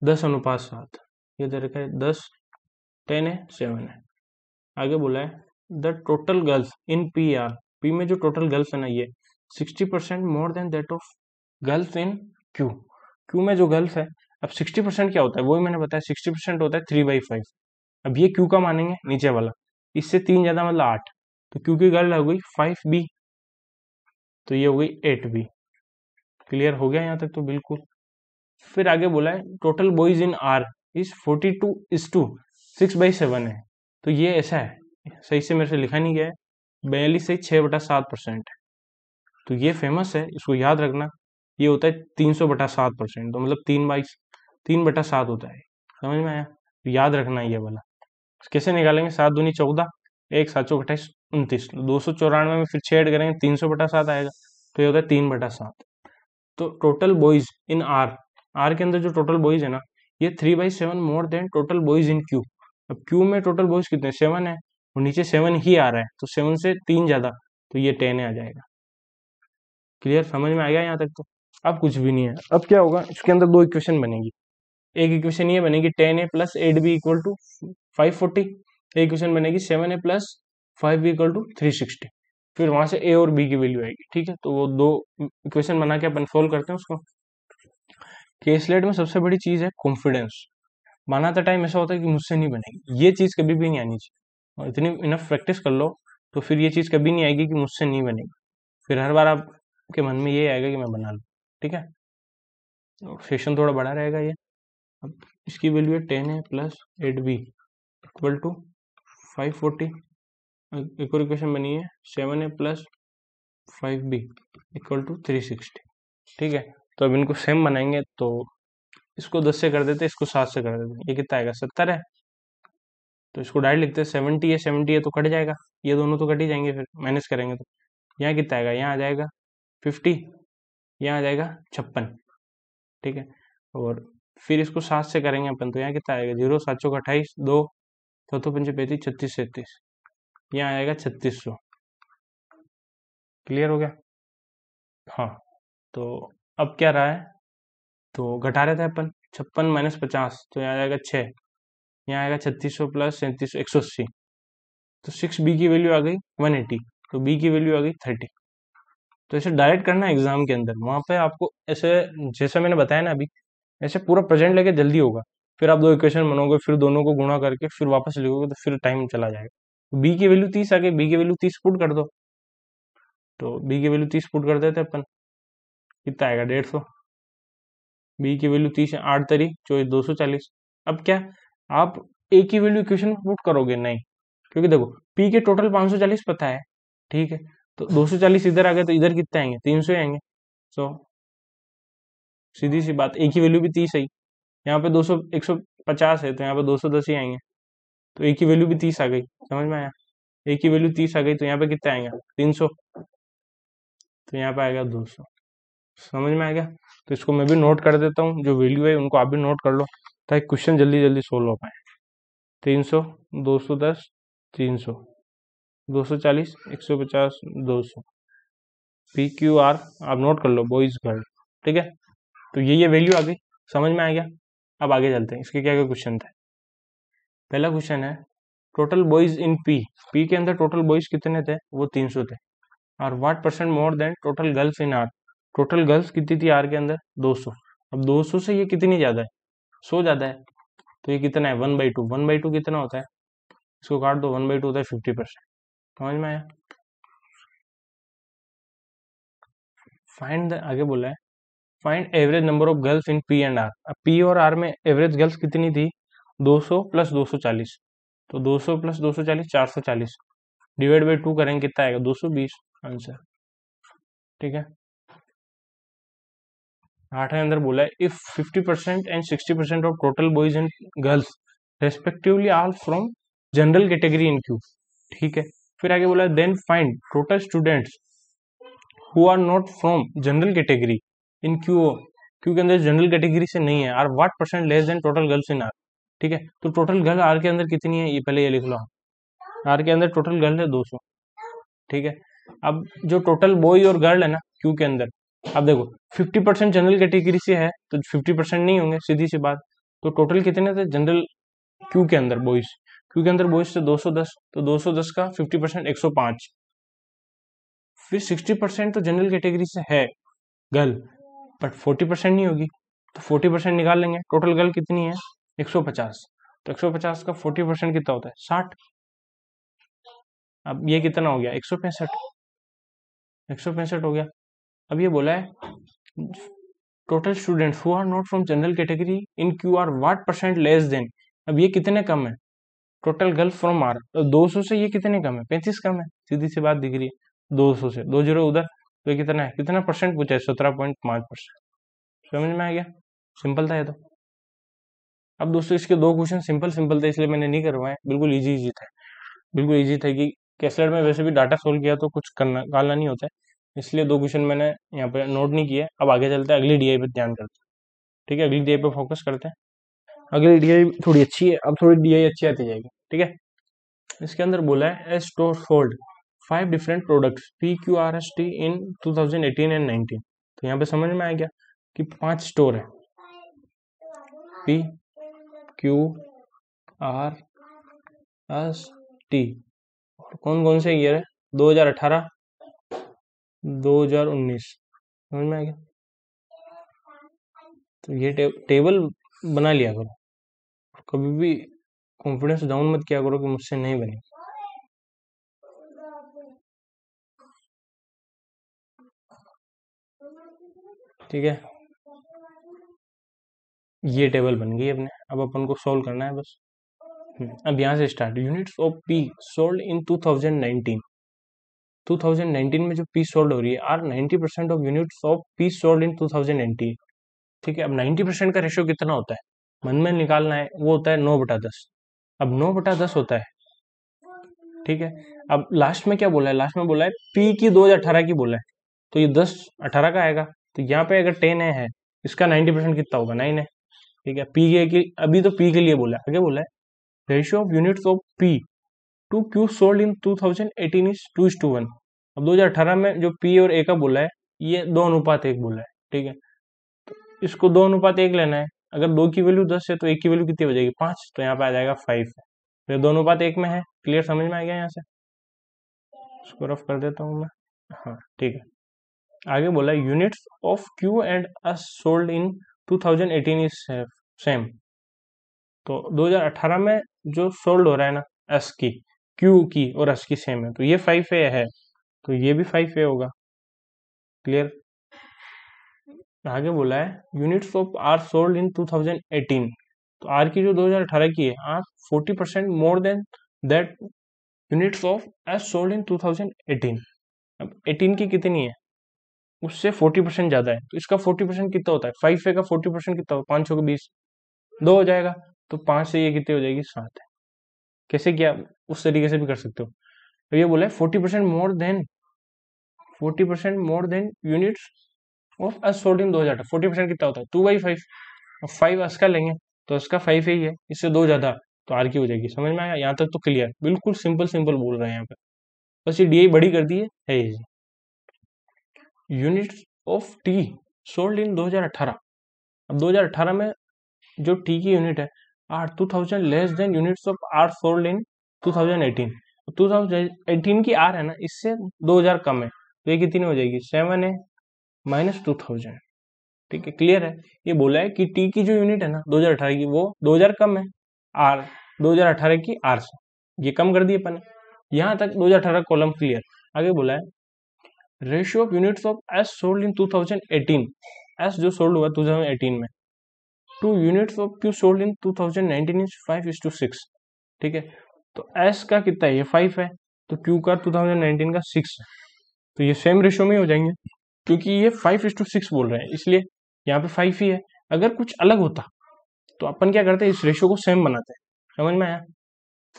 दस अनुपात सात। ये दे रखा है दस टेन है सेवन है। आगे बोला है the total girls in P are P में जो टोटल गर्ल्स है ना ये sixty percent more than that of girls in Q Q में जो गर्ल्स है अब सिक्सटी परसेंट क्या होता है? वही मैंने बताया, सिक्सटी परसेंट होता है थ्री बाई फाइव अब ये क्यू का मानेंगे, नीचे वाला। इससे तीन ज़्यादा मतलब आठ। तो क्यू की गर्ल हो गई फाइव बी तो ये हो गई एट बी क्लियर हो गया यहाँ तक तो बिल्कुल। फिर आगे बोला है total boys in R is forty two is to six by seven है। तो ये ऐसा है। सही से मेरे से लिखा नहीं गया है। बयालीस से छः बटा सात परसेंट है। तो ये फ़ेमस है, इसको याद रखना। ये होता है तीन सौ बटा सात परसेंट। तो मतलब तीन बाईस तीन बटा सात होता है। समझ में आया? तो याद रखना ये वाला। कैसे निकालेंगे? सात दूनी चौदह, एक सात सौ अट्ठाईस, उनतीस। दो सौ चौरानवे में फिर छः ऐड करेंगे, तीन सौ बटा सात आएगा। तो ये होता है तीन बटा सात। तो total boys in R R के अंदर जो टोटल बॉयज़ है ना, ये three by seven more than total boys in Q अब क्यू में टोटल बॉयज़ कितने सेवन है। और नीचे सेवन ही आ रहा है। तो सेवन से तीन ज़्यादा तो ये टेन आ जाएगा। क्लियर समझ में आ गया यहाँ तक तो? अब कुछ भी नहीं है। अब क्या होगा? इसके अंदर दो इक्वेशन बनेगी। एक इक्वेशन ये बनेगी ten A plus eight B equal to five forty एक इक्वेशन बनेगी seven A plus five B equal to three sixty फिर वहाँ से ए और बी की वैल्यू आएगी, ठीक है? तो वो दो इक्वेशन बना के अपन सोल्व करते हैं उसको। केसलेट में सबसे बड़ी चीज़ है कॉन्फिडेंस बनाते टाइम ऐसा होता है कि मुझसे नहीं बनेगी। ये चीज़ कभी भी नहीं आनी चाहिए। और इतनी इनफ प्रैक्टिस कर लो तो फिर ये चीज़ कभी नहीं आएगी कि मुझसे नहीं बनेगी। फिर हर बार आपके मन में ये आएगा कि मैं बना लूँ, ठीक है? सेशन थोड़ा बड़ा रहेगा ये। अब इसकी वैल्यू है टेन है plus eight B equal to five forty एक और इक्वेशन बनी है seven A plus five B equal to three sixty ठीक है? तो अब इनको सेम बनाएँगे तो इसको दस से कर देते, इसको सात से कर देते। ये कितना आएगा? सत्तर है। तो इसको डायरेक्ट लिखते हैं सेवेंटी है सेवेंटी है तो कट जाएगा। ये दोनों तो कट ही जाएँगे फिर माइनस करेंगे तो। यहाँ कितना आएगा? यहाँ आ जाएगा फिफ्टी यहाँ आ जाएगा छप्पन। ठीक है? और फिर इसको सात से करेंगे अपन तो यहाँ कितना आएगा? ज़ीरो, सात सौ अट्ठाईस, दो, चौथो पंच पैंतीस, छत्तीस सैंतीस यहाँ आएगा छत्तीस सौ। क्लियर हो गया? हाँ तो अब क्या रहा है? तो घटा रहे थे अपन, छप्पन माइनस पचास तो यहाँ आएगा छः। यहाँ आएगा छत्तीस सौ प्लस सैंतीस एक सौ अस्सी तो सिक्स बी की वैल्यू आ गई वन एटी तो बी की वैल्यू आ गई थर्टी। तो ऐसे डायरेक्ट करना एग्ज़ाम के अंदर। वहाँ पे आपको ऐसे, जैसा मैंने बताया ना अभी ऐसे पूरा प्रेजेंट लेके जल्दी होगा। फिर आप दो इक्वेशन बनोगे, फिर दोनों को गुणा करके फिर वापस लिखोगे तो फिर टाइम चला जाएगा। बी की वैल्यू तीस आ गई बी की वैल्यू तीस पुट कर दो। तो बी की वैल्यू तीस पुट कर देते अपन। कितना आएगा? डेढ़ सौ। बी की वैल्यू तीस आठ तरी, चौबीस, दो सौ चालीस। अब क्या? आप ए की वैल्यू इक्वेशन पुट करोगे? नहीं। क्योंकि देखो पी के टोटल पाँच सौ चालीस पता है, ठीक है? तो दो सौ चालीस इधर आ गए तो इधर कितने आएँगे? तीन सौ आएँगे। सो सीधी सी बात ए की वैल्यू भी तीस है यहाँ पे दो सौ, एक सौ पचास है तो यहाँ पे दो सौ दस ही आएँगे। तो ए की वैल्यू भी तीस आ गई, समझ में आया? ए की वैल्यू तीस आ गई तो यहाँ पे कितना आएगा? तीन सौ। तो यहाँ पे आएगा दो सौ। समझ में आ गया? तो इसको मैं भी नोट कर देता हूँ, जो वैल्यू है, उनको आप भी नोट कर लो, ताकि क्वेश्चन जल्दी जल्दी सोल्व हो पाए। तीन सौ, दो सौ दस, तीन सौ। दो सौ चालीस, एक सौ पचास, दो सौ। पी क्यू आर आप नोट कर लो बॉयज़ गर्ल ठीक है? तो ये ये वैल्यू आ गई। समझ में आ गया? अब आगे चलते हैं। इसके क्या क्या क्वेश्चन थे? पहला क्वेश्चन है total boys in P P के अंदर टोटल बॉयज़ कितने थे? वो तीन सौ थे। और what percent more than total girls in R total girls कितनी थी आर के अंदर? 200 अब 200 से ये कितनी ज़्यादा है? सो ज़्यादा है। तो ये कितना है? One by two. One by two कितना होता है? इसको काट दो, वन बाई टू होता है फिफ्टी परसेंट। समझ में आया? फाइंड द आगे बोला है। Find average number of girls in P and R अब पी और आर में एवरेज गर्ल्स कितनी थी? 200 प्लस 240 तो 200 प्लस 240 440 डिवाइड बाई टू करेंगे, कितना आएगा? 220 आंसर ठीक है? आठ अंदर बोला है if 50 percent and 60 percent of total boys and girls respectively all from general category in Q ठीक है? फिर आगे बोला then find total students who are not from general category in Q Q के अंदर जनरल कैटेगरी से नहीं है। Are what percent less than total girls in R ठीक है? तो टोटल गर्ल आर के अंदर कितनी है? ये पहले ये लिख लो। आर के अंदर टोटल गर्ल है 200 ठीक है? अब जो टोटल बॉय और गर्ल है ना क्यू के अंदर, अब देखो 50 परसेंट जनरल कैटेगरी से है तो 50 परसेंट नहीं होंगे, सीधी सी बात। तो टोटल कितने थे? जनरल क्यू के अंदर बॉयज़ क्यू के अंदर बॉयज़ थे 210 तो 210 का 50 परसेंट एक फिर 60 परसेंट तो जनरल कैटेगरी से है गर्ल बट 40 परसेंट नहीं होगी। तो 40 परसेंट निकाल लेंगे। टोटल गर्ल कितनी है? 150 तो 150 का 40 परसेंट कितना होता है? 60 अब ये कितना हो गया? एक सौ पैंसठ। एक सौ पैंसठ हो गया। अब ये बोला है total students who are not from general category in Q are what percent less than अब ये कितने कम है? टोटल गर्ल फ्रॉम आर दो सौ से ये कितने कम है? पैंतीस कम है। सीधी सी बात दिख रही है। दो सौ से। दो ज़ीरो उधर। तो कितना है? कितना परसेंट पूछा है? सत्रह पॉइंट पाँच परसेंट समझ में आ गया? सिंपल था ये तो। अब दोस्तों, इसके दो क्वेश्चन सिंपल सिंपल थे, इसलिए मैंने नहीं करवाए। बिल्कुल ईजी इजी था। बिल्कुल ईजी था कि कैसलेट में वैसे भी डाटा सोल्व किया तो कुछ करना निकालना नहीं होता है। इसलिए दो क्वेश्चन मैंने यहाँ पे नोट नहीं किया अब आगे चलते हैं, अगली डी पे ध्यान करते हैं। ठीक है? अगली डी पे फोकस करते हैं। अगली डी आई थोड़ी अच्छी है। अब थोड़ी डी आई अच्छी आती जाएगी। ठीक है? इसके अंदर बोला है S store sold five different products P Q R S T in 2018 and 19 तो यहाँ पे समझ में आ गया कि पाँच स्टोर है। P Q R S T और कौन कौन से ईयर है? 2018 2019 समझ में आ गया? तो ये टे, टेबल बना लिया करो। कभी भी कॉन्फिडेंस डाउन मत किया करो कि मुझसे नहीं बनी। ठीक है? ये टेबल बन गई अपने। अब अपन को सोल्व करना है बस। हम्म, अब यहाँ से start units of P sold in 2019 2019 में जो पी सोल्ड हो रही है are 90 percent of units of P sold in 2019 ठीक है अब 90 परसेंट का रेशियो कितना होता है? मन में निकालना है वो होता है नौ बटा दस। अब नौ बटा दस होता है। ठीक है अब लास्ट में क्या बोला है? लास्ट में बोला है पी की दो हज़ार अठारह की बोला है। तो ये दस अठारह का आएगा। तो यहाँ पे अगर टेन ए है, इसका नाइन्टी परसेंट कितना होगा? नाइन है ठीक है? पी के, अभी तो पी के लिए बोला आगे बोला है? Ratio of units of P to Q sold in 2018 is two is to one अब 2018 में जो पी और ए का बोला है, ये दो अनुपात एक बोला है। ठीक है? तो इसको दो अनुपात एक लेना है। अगर दो की वैल्यू दस है तो एक की वैल्यू कितनी हो जाएगी? पाँच। तो यहाँ पे आ जाएगा फाइव तो दो अनुपात एक में है। क्लियर समझ में आ गया यहाँ से? स्कोर ऑफ़ कर देता हूँ मैं। हाँ ठीक है। आगे बोला units of Q and S sold in 2018 is same तो 2018 में जो सोल्ड हो रहा है ना एस की क्यू की और एस की सेम है। तो ये फाइव ए है। तो ये भी फाइव ए होगा। क्लियर आगे बोला है units of R sold in 2018 तो आर की जो 2018 की है R 40 percent more than that units of S sold in 2018 अब 18 की कितनी है? उससे 40 परसेंट ज़्यादा है। तो इसका 40 परसेंट कितना होता है? फाइव का 40 परसेंट कितना होगा? पाँच सौ के बीस। दो हो जाएगा। तो पाँच से ये कितनी हो जाएगी? सात है। कैसे किया? उस तरीके से भी कर सकते हो। तो ये बोला है forty percent more than forty percent more than units of S sold दो हज़ार फोर्टी परसेंट कितना होता है? Two by five five S का लेंगे तो इसका फाइव ही है। इससे दो ज़्यादा तो आर की हो जाएगी। समझ में आया? यहाँ तक तो क्लियर बिल्कुल सिंपल सिंपल बोल रहे हैं यहाँ पे। बस ये डी आई बड़ी कर दी है, है units of T sold in 2018 अब 2018 में जो टी की यूनिट है R two thousand less than units of R sold in 2018 2018 की आर है ना इससे 2000 कम है तो ये कितनी हो जाएगी सेवन है माइनस टू थाउज़ेंड ठीक है क्लियर है ये बोला है कि टी की जो यूनिट है ना 2018 की वो 2000 कम है आर 2018 की आर से ये कम कर दिए अपन यहाँ तक 2018 कॉलम क्लियर आगे बोला है ratio of units of S sold in 2018 S जो सोल्ड हुआ 2018 में। To units of Q sold in 2019 is five is to six ठीक है? तो एस का कितना है? ये फाइव है। तो क्यू का 2019 का सिक्स है। तो ये सेम रेशो में हो जाएँगे। क्योंकि ये फाइव इज़ टू सिक्स बोल रहे हैं। इसलिए यहाँ पे फाइव ही है। अगर कुछ अलग होता तो अपन क्या करते हैं? इस रेशियो को सेम बनाते हैं। समझ में आया?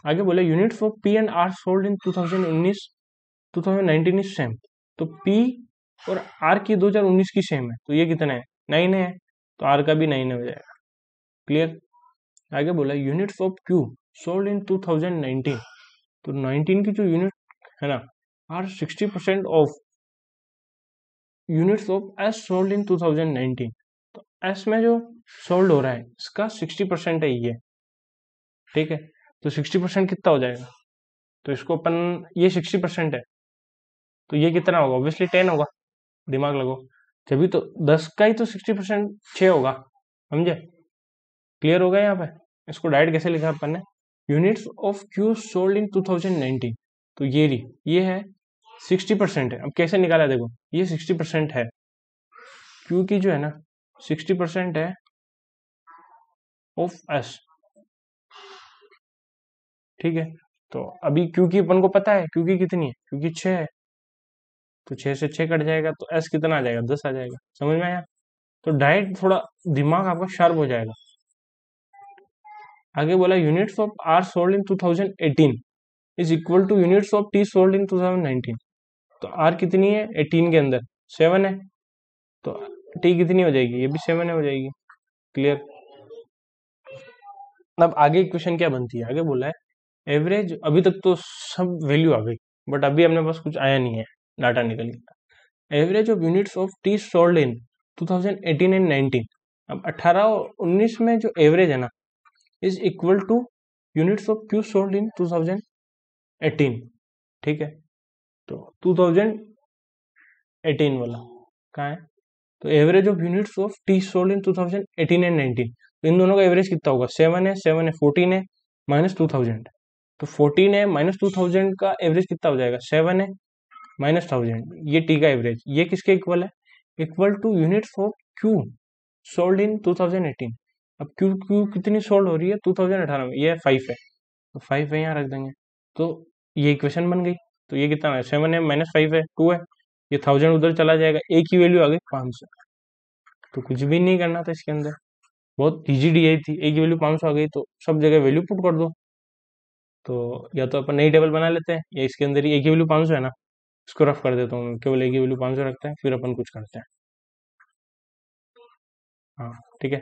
आगे बोले units of P and R sold in 2019 2019 is same तो पी और आर की 2019 की सेम है। तो ये कितना है? नाइन है। तो आर का भी नाइन हो जाएगा। क्लियर आगे बोला units of Q sold in 2019 तो 19 की जो यूनिट है ना R 60 percent of units of S sold in 2019 तो एस में जो सोल्ड हो रहा है, इसका 60 परसेंट है ये। ठीक है? तो 60 परसेंट कितना हो जाएगा? तो इसको अपन, ये 60 परसेंट है। तो ये कितना होगा? ऑब्वियसली टेन होगा। दिमाग लगो। जब तो 10 का ही तो 60 परसेंट छः होगा। समझे? क्लियर हो गया यहाँ पे? इसको डायरेक्ट कैसे लिखा अपन ने? Units of Q sold in 2019 तो ये री ये है 60 परसेंट है। अब कैसे निकाला देखो? ये 60 परसेंट है। क्यू की जो है ना 60 परसेंट है ऑफ़ एस ठीक है? तो अभी क्यू की अपन को पता है क्यू की कितनी है? क्योंकि छः है। तो छः से छः कट जाएगा तो एस कितना आ जाएगा? दस आ जाएगा। समझ में आया? तो डायरेक्ट थोड़ा दिमाग आपका शार्प हो जाएगा। आगे बोला units of R sold in 2018 is equal to units of T sold in 2019 तो आर कितनी है? 18 के अंदर। सेवन है। तो टी कितनी हो जाएगी? ये भी सेवन है, हो जाएगी। क्लियर अब आगे क्वेश्चन क्या बनती है? आगे बोला है एवरेज अभी तक तो सब वैल्यू आ गई बट अभी अपने पास कुछ आया नहीं है। डाटा निकल गया average of units of T sold in 2018 and 19 अब 18 और 19 में जो एवरेज है ना is equal to units of Q sold in 2018 ठीक है? तो 2018 वाला, कहाँ है? तो average of units of T sold in 2018 and 19 तो इन दोनों का एवरेज कितना होगा? सेवन है सेवन है फोर्टीन है माइनस टू तो फोर्टीन है माइनस टू थाउज़ेंड का एवरेज कितना हो जाएगा? सेवन है माइनस थाउज़ेंड। ये टी का एवरेज। ये किसके इक्वल है? Equal to unit of Q sold in 2018 अब क्यू क्यू कितनी सोल्ड हो रही है? 2018 में। ये फाइव है। तो फाइव है, यहाँ रख देंगे। तो ये इक्वेशन बन गई। तो ये कितना है? सेवन है माइनस फाइव है टू है। ये थाउज़ेंड उधर चला जाएगा। ए की वैल्यू आ गई पाँच सौ। तो कुछ भी नहीं करना था इसके अंदर। बहुत इजी डी आई थी। ए की वैल्यू पाँच सौ आ गई तो सब जगह वैल्यू पुट कर दो। तो या तो अपन नई टेबल बना लेते हैं, या इसके अंदर ही ए की वैल्यू पाँच सौ है ना। इसको रफ कर देता हूँ केवल एक ही वैल्यू पाँच सौ रखते हैं, फिर अपन कुछ करते हैं। हाँ ठीक है?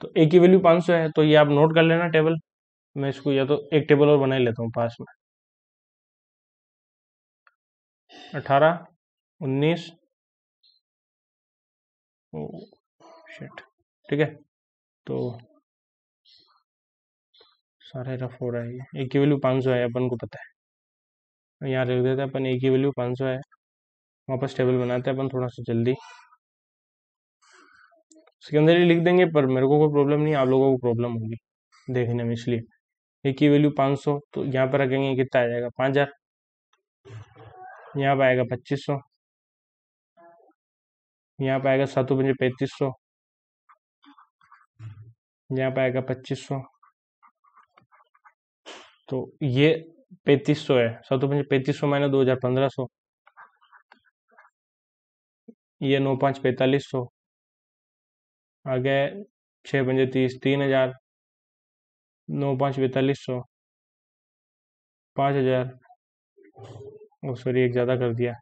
तो एक ही वैल्यू 500 है तो ये आप नोट कर लेना टेबल मैं इसको या तो एक टेबल और बना ही लेता हूँ पास में। अठारह, उन्नीस शिट ठीक है? तो सारे रफ हो रहा है ये। ए की वैल्यू 500 है, अपन को पता है। यहाँ रख देते हैं, अपन ए की वैल्यू 500 है। वापस टेबल बनाते हैं अपन थोड़ा सा जल्दी। उसके अंदर ही लिख देंगे, पर मेरे को कोई प्रॉब्लम नहीं, आप लोगों को प्रॉब्लम होगी, देखने में, इसलिए। ए की वैल्यू 500 तो यहाँ पर रखेंगे कितना आ जाएगा? पाँच हज़ार। यहाँ पर आएगा पच्चीस सौ। यहाँ पर आएगा सातों पंजे पैंतीस सौ। यहाँ पर आएगा पच्चीस सौ। तो ये पैंतीस सौ है। सातों पंजे पैंतीस सौ माइनस दो हज़ार पंद्रह सौ। ये नौ पाँच पैंतालीस सौ। आगे छः पंजे तीस, तीन हज़ार। नौ पाँच पैंतालीस सौ। पाँच हज़ार। सॉरी एक ज़्यादा कर दिया।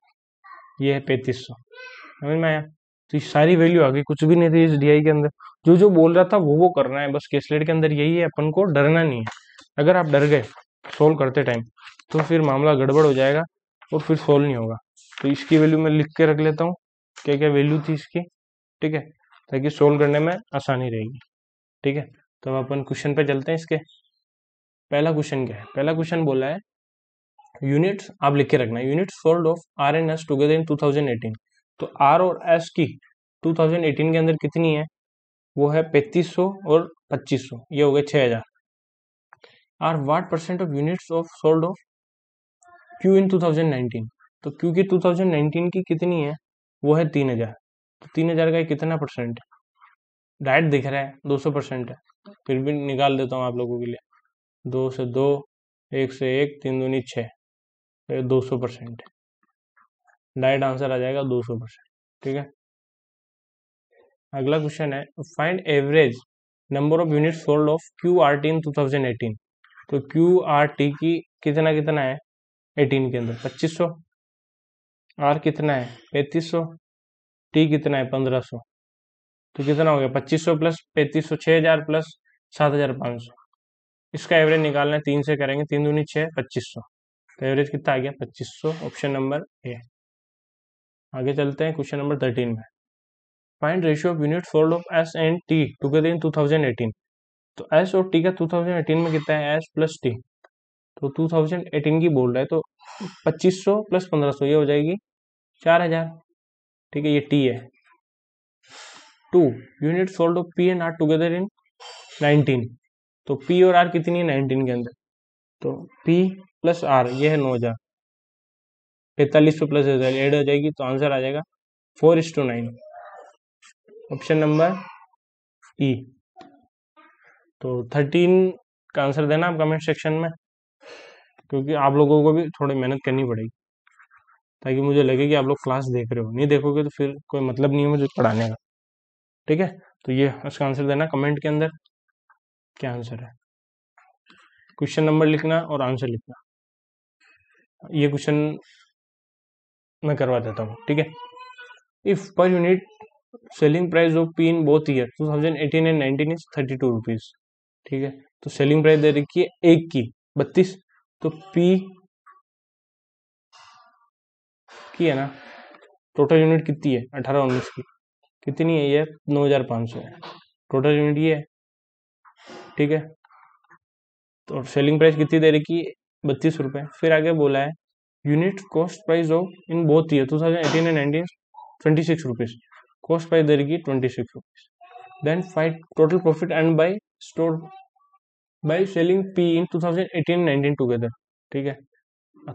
ये है पैंतीस सौ। समझ में आया? तो ये सारी वैल्यू आ गई, कुछ भी नहीं थी इस डीआई के अंदर। जो जो बोल रहा था वो वो करना है। बस केसलेट के अंदर यही है, अपन को डरना नहीं है। अगर आप डर गए सोल्व करते टाइम तो फिर मामला गड़बड़ हो जाएगा और फिर सोल्व नहीं होगा। तो इसकी वैल्यू मैं लिख के रख लेता हूँ, क्या क्या वैल्यू थी इसकी, ठीक है? ताकि सोल्व करने में आसानी रहेगी, ठीक है? तो अब अपन क्वेश्चन पे चलते हैं इसके। पहला क्वेश्चन क्या है? पहला क्वेश्चन बोला है यूनिट्स आप लिख के रखना unit sold of R and S together in 2018 तो आर और एस की 2018 के अंदर कितनी है? वो है 3500 और 2500 ये हो गए 6000 R what percent of units of sold of Q in 2019 तो क्यू की 2019 की कितनी है? वो है 3000 तो तीन हज़ार का कितना परसेंट है? डायरेक्ट दिख रहा है, दो सौ परसेंट है। फिर भी निकाल देता हूँ आप लोगों के लिए। दो से दो, एक से एक, तीन दूनी छः। दो सौ परसेंट डायरेक्ट आंसर आ जाएगा दो सौ परसेंट। ठीक है? अगला क्वेश्चन है find average number of unit sold of Q R T in two thousand eighteen तो क्यू आर टी की कितना कितना है? एटीन के अंदर। पच्चीस सौ। आर कितना है? पैंतीस सौ। टी कितना है? पंद्रह सौ। तो कितना हो गया? पच्चीस सौ प्लस पैंतीस सौ छः हज़ार प्लस सात हज़ार पाँच सौ। इसका एवरेज निकालना है, तीन से करेंगे, तीन दूनी छः पच्चीस सौ। तो एवरेज कितना आ गया? पच्चीस सौ। ऑप्शन नंबर ए आगे चलते हैं क्वेश्चन नंबर थर्टीन में। Find ratio of unit sold of S and T together in 2018 तो एस और टी का 2018 में कितना है? एस प्लस टी तो 2018 की बोल रहा है तो 2500 प्लस 1500 ये हो जाएगी 4000 ठीक है, ये टी है। To unit sold of P and R together in 19 तो पी और आर कितनी है? 19 के अंदर। तो पी प्लस आर ये है नौ हज़ार। पैतालीस सौ प्लस एड हो जाएगी तो आंसर आ जाएगा four is to nine option number E तो थर्टीन का आंसर देना आप कमेंट सेक्शन में, क्योंकि आप लोगों को भी थोड़ी मेहनत करनी पड़ेगी, ताकि मुझे लगे कि आप लोग क्लास देख रहे हो। नहीं देखोगे तो फिर कोई मतलब नहीं है मुझे पढ़ाने का। ठीक है? तो ये उसका आंसर देना कमेंट के अंदर, क्या आंसर है? क्वेश्चन नंबर लिखना और आंसर लिखना। ये क्वेश्चन मैं करवा देता हूँ। ठीक है? If per unit selling price of P in both year 2018 and 19 is thirty two rupees ठीक है? तो सेलिंग प्राइस दे रखी है एक की, बत्तीस। तो पी की है ना? टोटल यूनिट कितनी है? अठारह उन्नीस की। कितनी है ये नौ हज़ार पाँच सौ है। टोटल यूनिट ये है। ठीक है? तो सेलिंग प्राइस कितनी दे रखी है? बत्तीस रुपए। फिर आगे बोला है unit cost price of in both year 2018 and 19 26 rupees cost price दे रही 26 rupees then five total profit and by store by selling P in 2018 19 together ठीक है?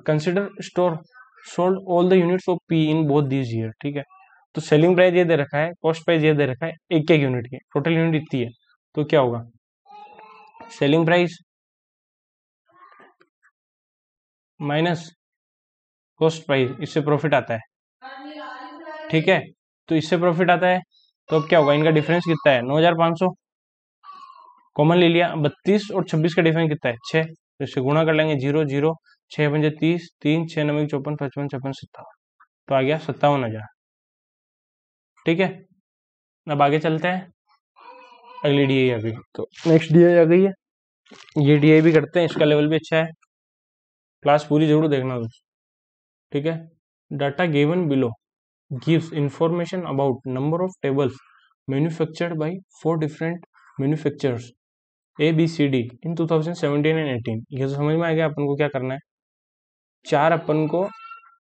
Consider store sold all the units of P in both this year ठीक है? तो सेलिंग प्राइस ये दे रखा है कॉस्ट प्राइस ये दे रखा है, एक एक यूनिट की। टोटल यूनिट इतनी है। तो क्या होगा? Selling price minus cost price इससे प्रॉफिट आता है। ठीक है? तो इससे प्रॉफिट आता है तो अब क्या होगा इनका डिफरेंस कितना है? नौ हज़ार पाँच सौ। कॉमन ले लिया। बत्तीस और छब्बीस का डिफरेंस कितना है? छः तो इससे गुणा कर लेंगे ज़ीरो ज़ीरो छः पंजे तीस, तीन छः नब्बे चौपन पचपन, छप्पन, सत्तावन। तो आ गया सत्तावन हज़ार। ठीक है? अब आगे चलते हैं। अगली डी आ गई। तो नेक्स्ट डी आई आ गई है। ये डी आई भी करते हैं। इसका लेवल भी अच्छा है। क्लास पूरी ज़रूर देखना। दोस्तों ठीक है? Data given below gives information about number of tables manufactured by four different manufacturers A B C D in 2017 and 18 ये तो समझ में आ गया अपन को क्या करना है? चार अपन को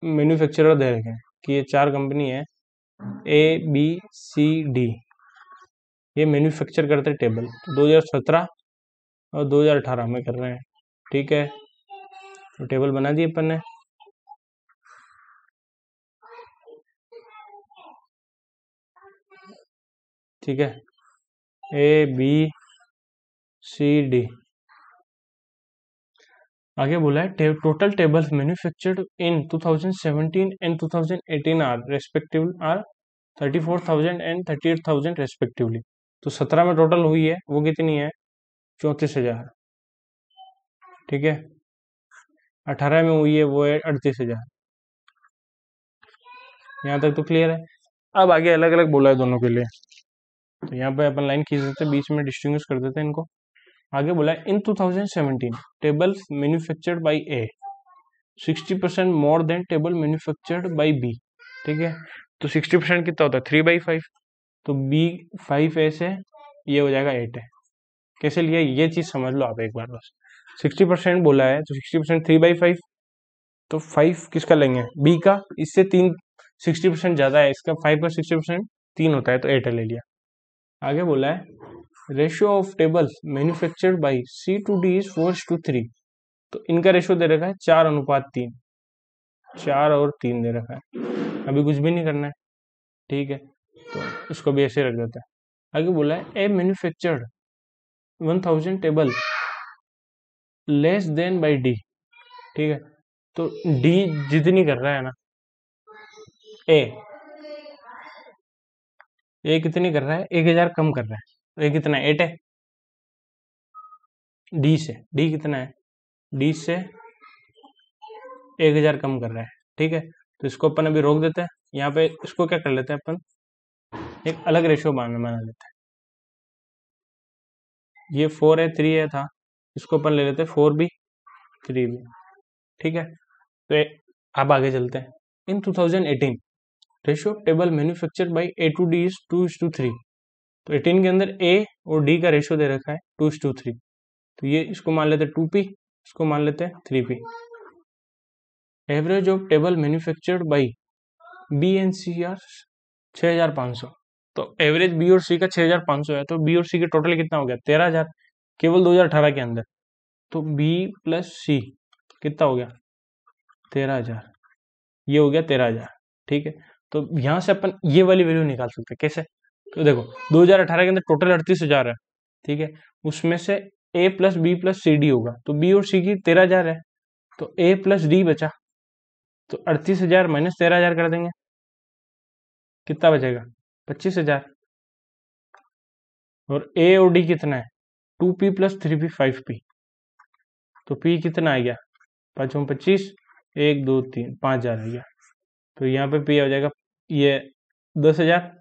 मैन्युफैक्चरर दे रखे हैं कि ये चार कंपनी है ए बी सी डी ये मैन्युफैक्चर करते टेबल तो 2017 और 2018 में कर रहे हैं। ठीक है? तो टेबल बना दिए अपन ने। ठीक है? ए बी सी डी आगे बोला है टे, total tables manufactured in 2017 and 2018 are respective are 34,000 and 38,000 respectively तो 17 में टोटल हुई है वो कितनी है? चौंतीस हज़ार। ठीक है? 18 में हुई है वो है अड़तीस हज़ार। यहाँ तक तो क्लियर है। अब आगे अलग अलग बोला है दोनों के लिए। तो यहाँ पे अपन लाइन खींच देते, बीच में डिस्टिंग कर देते हैं इनको। आगे बोला in 2017 tables manufactured by A 60 percent more than table manufactured by B ठीक है? तो 60 परसेंट कितना होता है? थ्री बाई फाइव तो बी फाइव ए से ये हो जाएगा एट है। कैसे लिया ये चीज़ समझ लो आप एक बार बस। 60 परसेंट बोला है तो 60 परसेंट थ्री बाई फाइव तो फाइव किसका लेंगे? बी का। इससे तीन सिक्सटी परसेंट ज़्यादा है, इसका फाइव का सिक्सटी परसेंट तीन होता है तो एट ले लिया। आगे बोला है ratio of tables manufactured by C to D is four to three तो इनका रेशियो दे रखा है चार अनुपात तीन। चार और तीन दे रखा है। अभी कुछ भी नहीं करना है। ठीक है तो इसको भी ऐसे रख देता है। आगे बोला है A manufactured one thousand table less than by D ठीक है तो डी जितनी कर रहा है ना ए ए कितनी कर रहा है? एक हज़ार कम कर रहा है। ए कितना एट है। डी से। डी कितना है? डी से एक हज़ार कम कर रहा है। ठीक है? तो इसको अपन अभी रोक देते हैं। यहाँ पे इसको क्या कर लेते हैं अपन? एक अलग रेशियो बना लेते हैं। ये फोर है थ्री है था। इसको अपन ले लेते हैं। फोर बी थ्री बी ठीक है? तो अब आगे चलते हैं। In 2018 ratio table manufacture by A to D is two is to three तो 18 के अंदर ए और डी का रेशियो दे रखा है टू इज़ टू थ्री तो ये इसको मान लेते हैं टू पी इसको मान लेते हैं three P average of table manufactured by B and C are छः हज़ार पाँच सौ. तो एवरेज बी और सी का छः हज़ार पाँच सौ है तो बी और सी के टोटल कितना हो गया? तेरह हज़ार. केवल दो हज़ार अठारह के अंदर. तो बी प्लस सी कितना हो गया? तेरह हज़ार. ये हो गया तेरह हज़ार. ठीक है? तो यहाँ से अपन ये वाली वैल्यू निकाल सकते हैं। कैसे? तो देखो 2018 के अंदर टोटल अड़तीस हज़ार है, ठीक है? उसमें से A plus B plus C D होगा। तो बी और सी की तेरह हज़ार है तो ए प्लस डी बचा। तो अड़तीस हज़ार माइनस तेरह हज़ार कर देंगे। कितना बचेगा? पच्चीस हज़ार। और ए और डी कितना है? Two P plus three P five P तो पी कितना आ गया? पाँच पच्चीस, एक, दो, तीन, पाँच हज़ार आ गया। तो यहाँ पे पी हो जाएगा ये दस हज़ार,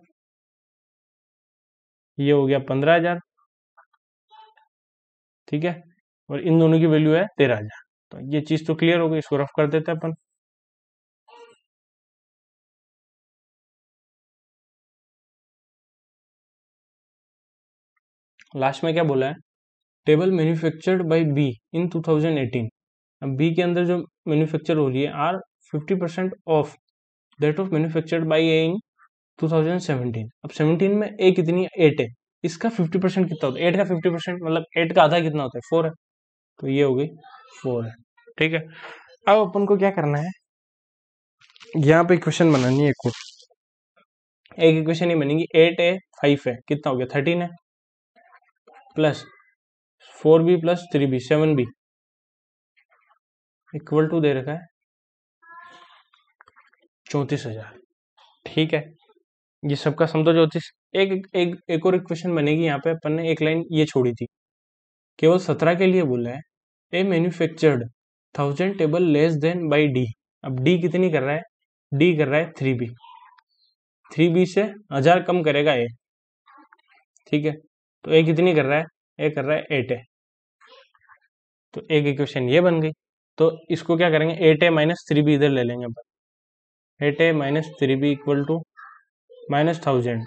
ये हो गया पंद्रह हज़ार, ठीक है? और इन दोनों की वैल्यू है तेरह हज़ार। तो ये चीज़ तो क्लियर हो गई, इसको रफ कर देते हैं अपन। लास्ट में क्या बोला है? Table manufactured by B in 2018 अब बी के अंदर जो मैन्युफैक्चर हो रही है are 50 percent of that of manufactured by A in 2017 अब 17 में ए कितनी एट है। इसका 50 परसेंट कितना होता है? एट का 50 परसेंट मतलब एट का आधा कितना होता है? फोर है। तो ये हो गई फोर है ठीक है। अब अपन को क्या करना है? यहाँ पे इक्वेशन बनानी है कुछ एक इक्वेशन ही बनेगी। एट ए फाइव है। कितना हो गया? थर्टीन है। Plus four B plus three B seven B equal to दे रखा है। चौंतीस हज़ार। ठीक है? ये सबका समझो चौंतीस। एक एक एक और क्वेश्चन बनेगी यहाँ पे। अपन ने एक लाइन ये छोड़ी थी। केवल सत्रह के लिए बोला है। A manufactured thousand table less than by D अब डी कितनी कर रहा है? डी कर रहा है थ्री बी थ्री बी से हज़ार कम करेगा ए ठीक है? तो ए कितनी कर रहा है? ए कर रहा है एट ए तो एक इक्वेशन ये बन गई। तो इसको क्या करेंगे? Eight A minus three B इधर ले लेंगे अपन। Eight A minus three B equal to minus thousand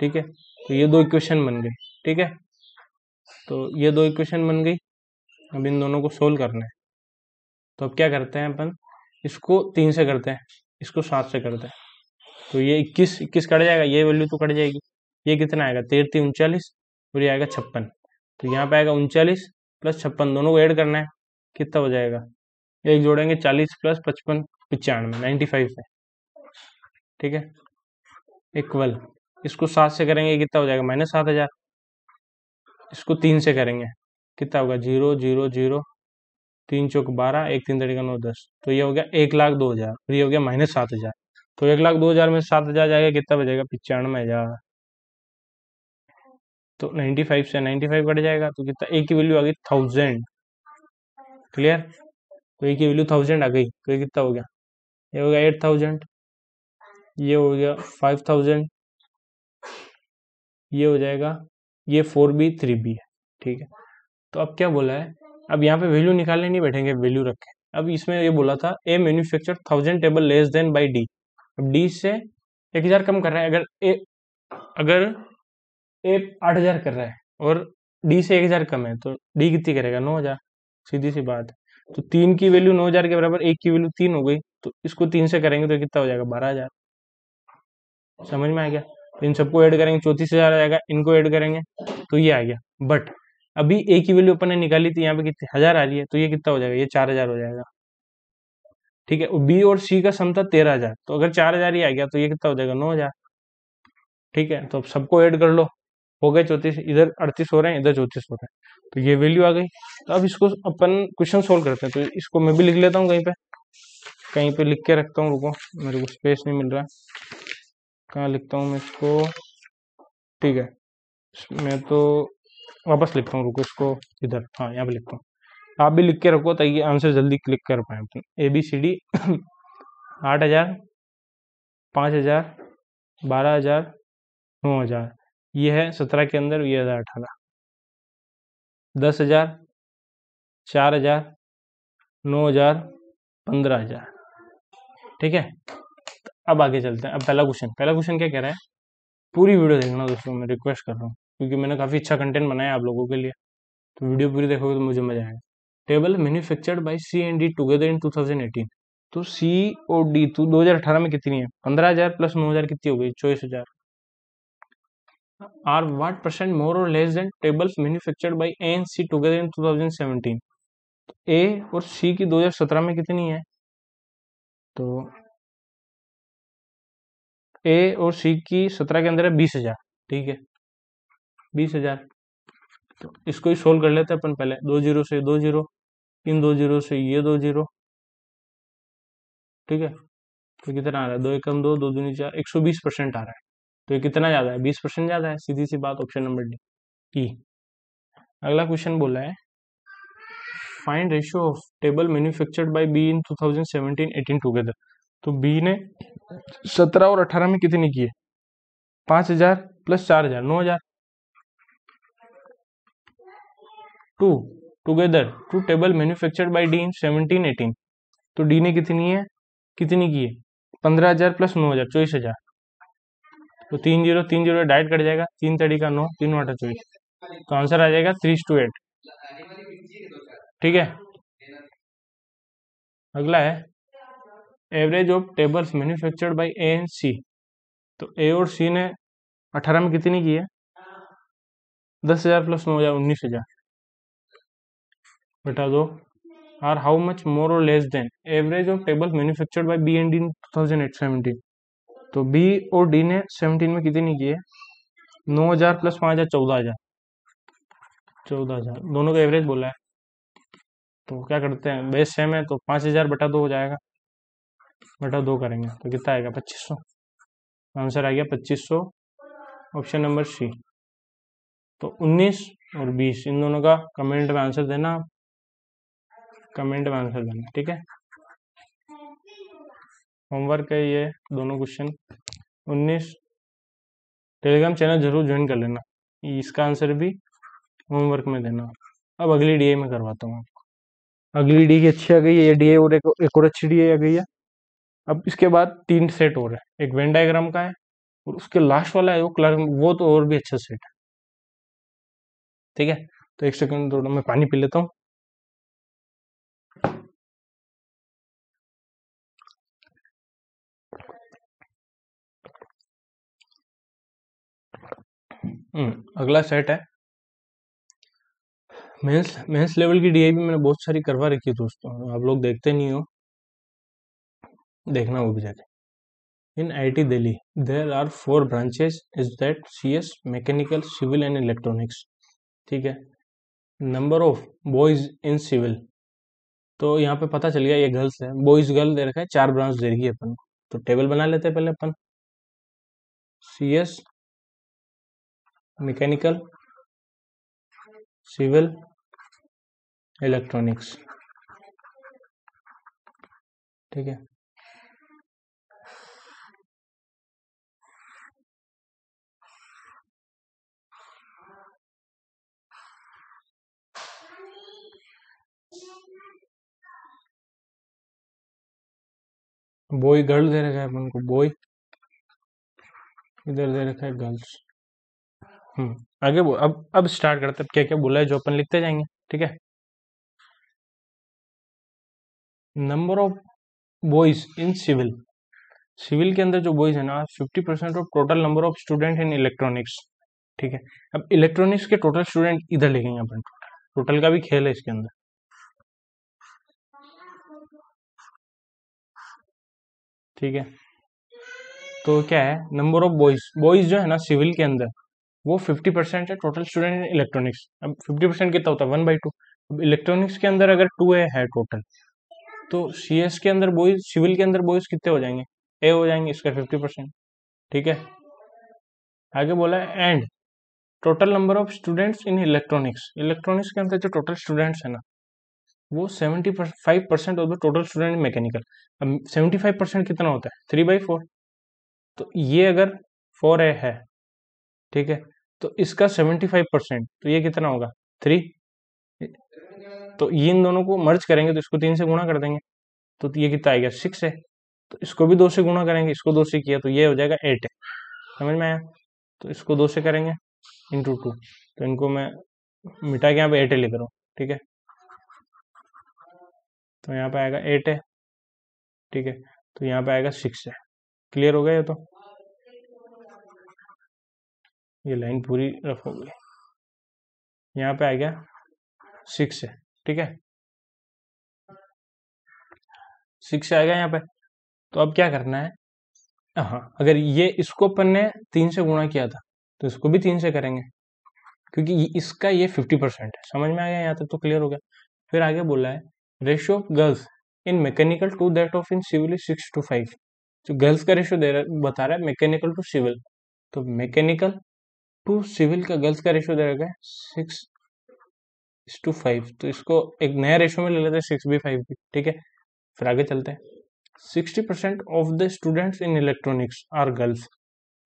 ठीक है? तो ये दो इक्वेशन बन गई ठीक है? तो ये दो इक्वेशन बन गई। अब इन दोनों को सोल्व करना है। तो अब क्या करते हैं अपन? इसको तीन से करते हैं। इसको सात से करते हैं। तो ये इक्कीस इक्कीस कट जाएगा। ये वैल्यू तो कट जाएगी। ये कितना आएगा? तेरती उनचालीस और ये आएगा छप्पन। तो यहाँ पे आएगा उनचालीस प्लस छप्पन। दोनों को ऐड करना है। कितना हो जाएगा? एक जोड़ेंगे चालीस प्लस पचपन। पचानवे नाइन्टी फाइव है। ठीक है? इक्वल। इसको सात से करेंगे, कितना हो जाएगा? माइनस सात हज़ार। इसको तीन से करेंगे। कितना होगा? Zero zero zero. तीन चौक बारह, एक तीन तरीका नौ, दस। तो ये हो गया एक लाख दो हज़ार। और ये हो गया माइनस सात हज़ार। तो एक लाख दो हज़ार में सात हज़ार जाएगा, कितना बचेगा? पिचानवे हज़ार। तो नाइन्टी फाइव से नाइन्टी फाइव कट जाएगा तो कितना? एक की वैल्यू आ गई थाउज़ेंड क्लियर तो एक की वैल्यू थाउज़ेंड आ गई। तो ये कितना हो गया? ये हो गया एट थाउज़ेंड, ये हो गया फाइव थाउज़ेंड, ये हो जाएगा, ये फोर बी, थ्री बी है, ठीक है। तो अब क्या बोला है? अब यहाँ पे वैल्यू निकालने नहीं बैठेंगे वैल्यू रखे। अब इसमें ये बोला था A manufacture thousand table less than by D अब डी से एक हज़ार कम कर रहा है, अगर ए अगर ए आठ हज़ार कर रहा है और डी से एक हज़ार कम है तो डी कितनी करेगा? नौ हज़ार, सीधी सी बात है। तो तीन की वैल्यू नौ हज़ार के बराबर एक की वैल्यू तीन हो गई तो इसको तीन से करेंगे तो कितना हो जाएगा? बारह हज़ार। समझ में आ गया? तो इन सबको ऐड करेंगे, चौतीस हज़ार आ जाएगा, इनको ऐड करेंगे तो ये आ गया। बट अभी ए की वैल्यू अपन ने निकाली थी, यहाँ पे कितनी, हज़ार आ रही है तो ये कितना हो जाएगा? ये चार हज़ार हो जाएगा। ठीक है बी और सी का सम था तेरह हज़ार तो अगर चार हज़ार ही आ गया तो ये कितना हो जाएगा? नौ हज़ार। ठीक है तो अब सबको ऐड कर लो। हो गए चौतीस, इधर अड़तीस हो रहे हैं, इधर चौतीस हो रहे हैं। तो ये वैल्यू आ गई। तो अब इसको अपन क्वेश्चन सोल्व करते हैं। तो इसको मैं भी लिख लेता हूँ कहीं पे। कहीं पे लिख के रखता हूँ, रुको। मेरे को स्पेस नहीं मिल रहा है। कहाँ लिखता हूँ मैं इसको? ठीक है। मैं तो वापस लिखता हूँ, रुको इसको इधर। हाँ यहाँ पे लिखता हूँ। आप भी लिख के रखो ताकि आंसर जल्दी क्लिक कर पाए अपन। ए बी सी डी आठ हज़ार, पाँच हज़ार, बारह हज़ार, नौ हज़ार। ये है सत्रह के अंदर, ये हज़ार। अठारह दस हज़ार, चार हज़ार, नौ हज़ार, पंद्रह हज़ार। ठीक है? अब आगे चलते हैं। अब पहला क्वेश्चन पहला क्वेश्चन क्या कह रहा है? पूरी वीडियो देखना दोस्तों, मैं रिक्वेस्ट कर रहा हूँ, क्योंकि मैंने काफ़ी अच्छा कंटेंट बनाया आप लोगों के लिए। तो वीडियो पूरी देखोगे तो मुझे मज़ा आएगा। Table manufactured by C and D together in 2018 तो सी और डी तो 2018 में कितनी है? पंद्रह हज़ार प्लस नौ हज़ार कितनी हो गई? चौबीस हज़ार। आर वाट परसेंट मोर और less than tables manufactured by A and C together in 2017 A और सी की 2017 में कितनी है? तो ए और सी की सत्रह के अंदर है बीस हज़ार, ठीक है? बीस हज़ार। तो इसको ही सोल्व कर लेते हैं अपन पहले। दो ज़ीरो से दो ज़ीरो इन दो ज़ीरो से ये दो ज़ीरो, ठीक है? तो कितना आ रहा है? दो एकम दो दो दूनी चार, एक सौ बीस परसेंट आ रहा है। तो ये कितना ज़्यादा है? बीस परसेंट ज़्यादा है? सीधी सी बात ऑप्शन नंबर डी ई अगला क्वेश्चन बोला है। Find ratio of table manufactured by B in 2017-18 together तो बी ने 17 और 18 में कितनी की है? हज़ार प्लस चार हज़ार, नौ हज़ार। Two together two table manufactured by D in seventeen eighteen तो डी ने कितनी है? कितनी की है? पंद्रह हज़ार प्लस नौ हज़ार, चौबीस हज़ार। तो तीन ज़ीरो तीन ज़ीरो डाइट कट जाएगा, तीन तड़ी का नौ, तीन वाटा चौबीस। तो आंसर आ जाएगा थ्री टू एट। ठीक है? अगला है। Average of tables manufactured by A and C तो ए और सी ने अठारह में कितनी की है? दस हज़ार प्लस नौ हज़ार, उन्नीस हज़ार। बता दो आर हाउ मच मोर और less than average of tables manufactured by B and in two thousand eight seventeen तो बी और डी ने सेवनटीन में कितनी की है? नौ हज़ार प्लस पाँच हज़ार, चौदह हज़ार। चौदह हज़ार। दोनों का एवरेज बोला है। तो क्या करते हैं? बेस सेम है तो पाँच हज़ार बटा दो हो जाएगा। बटा दो करेंगे तो कितना आएगा? पच्चीस सौ। आंसर आ गया पच्चीस सौ। ऑप्शन नंबर सी तो 19 और 20 इन दोनों का कमेंट में आंसर देना। कमेंट में आंसर देना, ठीक है? होमवर्क है ये दोनों क्वेश्चन 19 टेलीग्राम चैनल ज़रूर ज्वाइन कर लेना। इसका आंसर भी होमवर्क में देना। अब अगली डी में करवाता हूँ। आपको अगली डी की अच्छी आ गई है ये डी और एक, एक और अच्छी डी आ गई है। अब इसके बाद तीन सेट और है। एक वेन डायग्राम का है और उसके लास्ट वाला है वो क्लर्क वो तो और भी अच्छा सेट है। ठीक है? तो एक सेकंड थोड़ा मैं पानी पी लेता हूँ। अगला सेट है। मेंस मेंस लेवल की डीआई भी मैंने बहुत सारी करवा रखी है दोस्तों, आप लोग देखते नहीं हो। देखना वो भी जाके। In IT Delhi there are four branches is that CS mechanical civil and electronics ठीक है। Number of boys in civil तो यहाँ पे पता चल गया ये गर्ल्स है। बॉयज़ गर्ल दे रखा है, चार ब्रांच दे रही है अपन तो टेबल बना लेते हैं पहले अपन। C S mechanical civil electronics ठीक है? बॉय गर्ल दे रखा है अपन को बॉय इधर दे रखा है गर्ल्स आगे वो अब अब स्टार्ट करते हैं। क्या क्या बोला है जो अपन लिखते जाएँगे, ठीक है? Number of boys in civil civil के अंदर जो बॉयज़ है ना fifty percent of total number of student in electronics ठीक है? अब इलेक्ट्रॉनिक्स के टोटल स्टूडेंट इधर लिखेंगे अपन। टोटल का भी खेल है इसके अंदर। ठीक है? तो क्या है? नंबर ऑफ़ बॉयज़ बॉयज़ जो है ना सिविल के अंदर वो 50 परसेंट है टोटल स्टूडेंट इन इलेक्ट्रॉनिक्स अब 50 परसेंट कितना होता है? वन बाई टू अब इलेक्ट्रॉनिक्स के अंदर अगर टू ए है टोटल तो सी एस के अंदर बॉयज़ सिविल के अंदर बॉयज़ कितने हो जाएँगे? ए हो जाएँगे इसका 50 परसेंट ठीक है? आगे बोला है and total number of students in electronics electronics के अंदर जो टोटल स्टूडेंट्स है ना, वो seventy five percent of the total student mechanical अब सेवेंटी फाइव परसेंट कितना होता है? थ्री बाई फोर तो ये अगर फोर ए है, ठीक है तो इसका सेवेंटी फाइव परसेंट तो ये कितना होगा? थ्री? तो ये इन दोनों को मर्ज करेंगे तो इसको तीन से गुणा कर देंगे तो ये कितना आएगा? सिक्स है। तो इसको भी दो से गुणा करेंगे, इसको दो से किया तो ये हो जाएगा एट है। समझ में आया? तो इसको दो से करेंगे इंटू टू तो इनको मैं मिटा के यहाँ पे एट लिख रहा हूँ, ठीक है? तो यहाँ पे आएगा एट है, ठीक है? तो यहाँ पे आएगा सिक्स है। क्लियर हो गया ये तो? ये लाइन पूरी रफ हो गई। यहाँ पे आ गया सिक्स है, ठीक है? सिक्स आ गया यहाँ पे। तो अब क्या करना है? हाँ अगर ये इसको अपन ने तीन से गुणा किया था तो इसको भी तीन से करेंगे। क्योंकि इसका ये फिफ्टी परसेंट है। समझ में आ गया यहाँ तक तो क्लियर हो गया। फिर आगे बोला है ratio of girls in mechanical to that of in civil six to five जो गर्ल्स का रेशियो दे रहा, बता रहा है मैकेनिकल टू सिविल तो मैकेनिकल टू सिविल का गर्ल्स का रेशियो दे रखा है सिक्स टू फाइव तो इसको एक नया रेशो में ले लेते हैं सिक्स बी फाइव बी ठीक है? फिर आगे चलते हैं। Sixty percent of the students in electronics are girls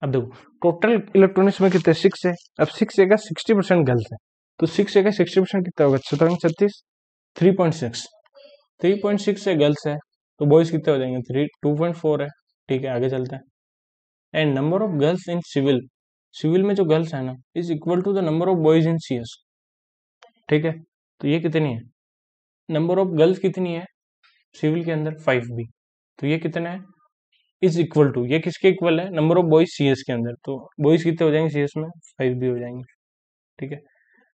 अब देखो टोटल इलेक्ट्रॉनिक्स में कितने सिक्स है? अब सिक्स है सिक्सटी परसेंट गर्ल्स है। तो सिक्स है सिक्सटी परसेंट कितना होगा? सत्रह, छत्तीस? Three point six three point six है गर्ल्स है तो बॉयज़ कितने हो जाएँगे? थ्री टू पॉइंट फोर है। ठीक है, आगे चलते हैं। And number of girls in civil civil में जो गर्ल्स है ना, is equal to the number of boys in CS. ठीक है? तो ये कितनी है? नंबर ऑफ़ गर्ल्स कितनी है? सिविल के अंदर फाइव बी तो ये कितना है? इज़ इक्वल टू, ये किसके इक्वल है? नंबर ऑफ़ बॉयज़ सीएस के अंदर। तो बॉयज़ कितने हो जाएँगे सीएस में? फाइव बी हो जाएँगे। ठीक है?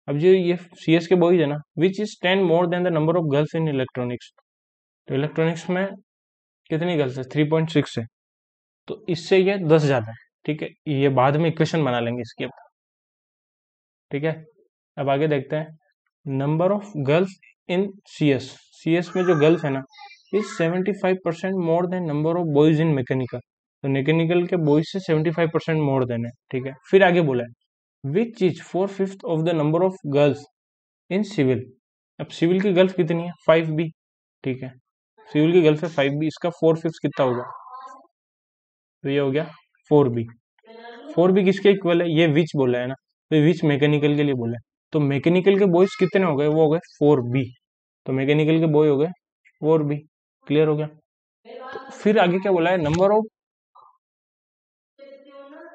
अब जो ये सीएस के बॉयज़ है ना which is ten more than the number of girls in electronics तो इलेक्ट्रॉनिक्स में कितनी गर्ल्स है? थ्री पॉइंट सिक्स है। तो इससे ये दस ज़्यादा है। ठीक है, ये बाद में इक्वेशन बना लेंगे इसके अब ठीक है, अब आगे देखते हैं। Number of girls in C S C S में जो गर्ल्स है ना is seventy five percent more than number of boys in mechanical तो मैकेनिकल के बॉयज़ से seventy five percent more than है, ठीक है। फिर आगे बोला है which is four fifth of the number of girls in civil अब सिविल की गर्ल्स कितनी है? फाइव बी ठीक है। सिविल की गर्ल्स है फाइव बी इसका फोर फिफ्थ कितना होगा? तो ये हो गया फोर बी। फोर बी किसके इक्वल है? ये विच बोला है ना? तो विच मैकेनिकल के लिए बोला है। तो मैकेनिकल के बॉयज़ कितने हो गए? वो हो गए फोर बी तो मैकेनिकल के बॉय हो गए फोर बी क्लियर हो गया? तो फिर आगे क्या बोला है? Number of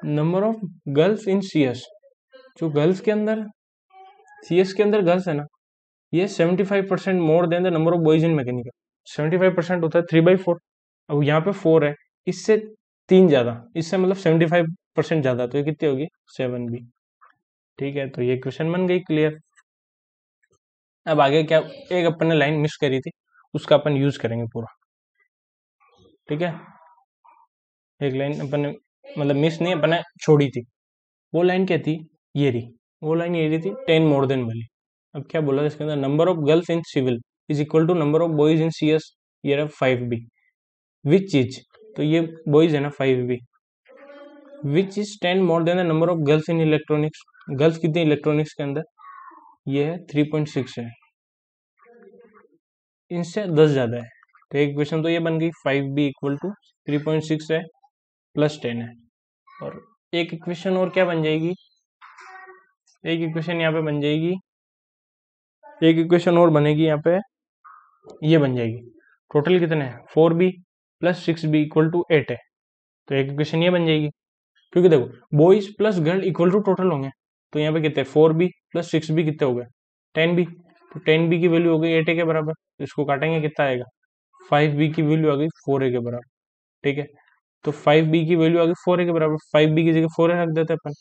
number of girls in C S जो गर्ल्स के अंदर सी एस के अंदर गर्ल्स है ना? ये seventy five percent more than the number of boys in mechanical seventy five percent होता है थ्री बाई फोर अब यहाँ पे फोर है। इससे तीन ज़्यादा, इससे मतलब सेवेंटी फाइव परसेंट ज़्यादा तो ये कितनी होगी? सेवन बी ठीक है तो ये क्वेश्चन बन गई क्लियर अब आगे क्या, एक अपन ने लाइन मिस करी थी, उसका अपन यूज़ करेंगे पूरा। ठीक है? एक लाइन अपन ने मतलब मिस नहीं, अपन छोड़ी थी। वो लाइन क्या थी? ये रही। वो लाइन ये रही थी टेन मोर देन वाली। अब क्या बोला इसके अंदर? Number of girls in civil is equal to number of boys in C S ये फाइव बी विच चीज़ तो ये बॉयज़ है ना five B which is ten more than the number of girls in electronics girls कितनी इलेक्ट्रॉनिक्स के अंदर? ये है थ्री पॉइंट सिक्स है। इनसे दस ज़्यादा है। तो एक क्वेश्चन तो ये बन गई five B equal to three point six है प्लस टेन है। और एक इक्वेशन और क्या बन जाएगी? एक इक्वेशन यहाँ पे बन जाएगी। एक इक्वेशन और बनेगी यहाँ पे। ये बन जाएगी। टोटल कितने हैं? Four B plus six B equal to eight है। तो एक इक्वेशन ये बन जाएगी। क्योंकि देखो boys plus girl equal to total होंगे। तो यहाँ पे कितने? Four B plus six B कितने हो गए? टेन बी तो टेन बी की वैल्यू हो गई एट ए के बराबर। तो इसको काटेंगे, कितना आएगा? फाइव बी की वैल्यू आ गई फोर ए के बराबर। ठीक है? तो फाइव बी की वैल्यू आ गई फोर ए के बराबर। फाइव बी की जगह फोर ए रख देते अपन।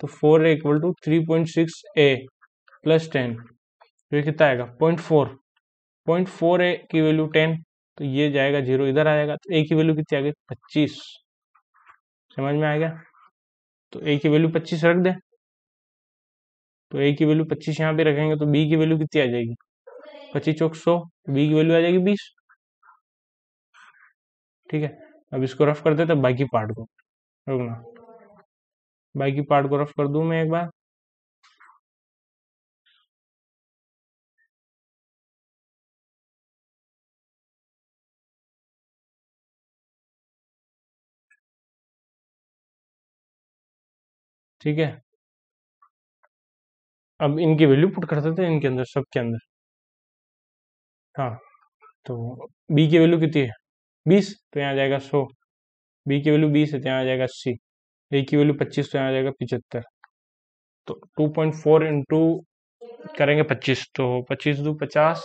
तो four A equal to three point six A plus ten तो ये कितना आएगा? Point four point four A की वैल्यू टेन तो ये जाएगा ज़ीरो, इधर आएगा तो ए की वैल्यू कितनी आ गई? पच्चीस। समझ में आ गया? तो ए की वैल्यू पच्चीस रख दे। तो ए की वैल्यू पच्चीस यहाँ पे रखेंगे तो बी की वैल्यू कितनी आ जाएगी? पच्चीस चौक सौ। बी की वैल्यू आ जाएगी बीस। ठीक है? अब इसको रफ कर देते बाकी पार्ट को। रुकना। बाकी पार्ट को रफ कर दू मैं एक बार? ठीक है? अब इनकी वैल्यू पुट कर सकते हैं इनके अंदर सब के अंदर। हाँ तो बी की वैल्यू कितनी है? बीस तो यहाँ आ जाएगा सौ। बी की वैल्यू बीस है तो यहाँ आ जाएगा अस्सी। ए की वैल्यू पच्चीस तो यहाँ आ जाएगा पिचहत्तर। तो टू पॉइंट फोर इंटू करेंगे पच्चीस तो पच्चीस दो पचास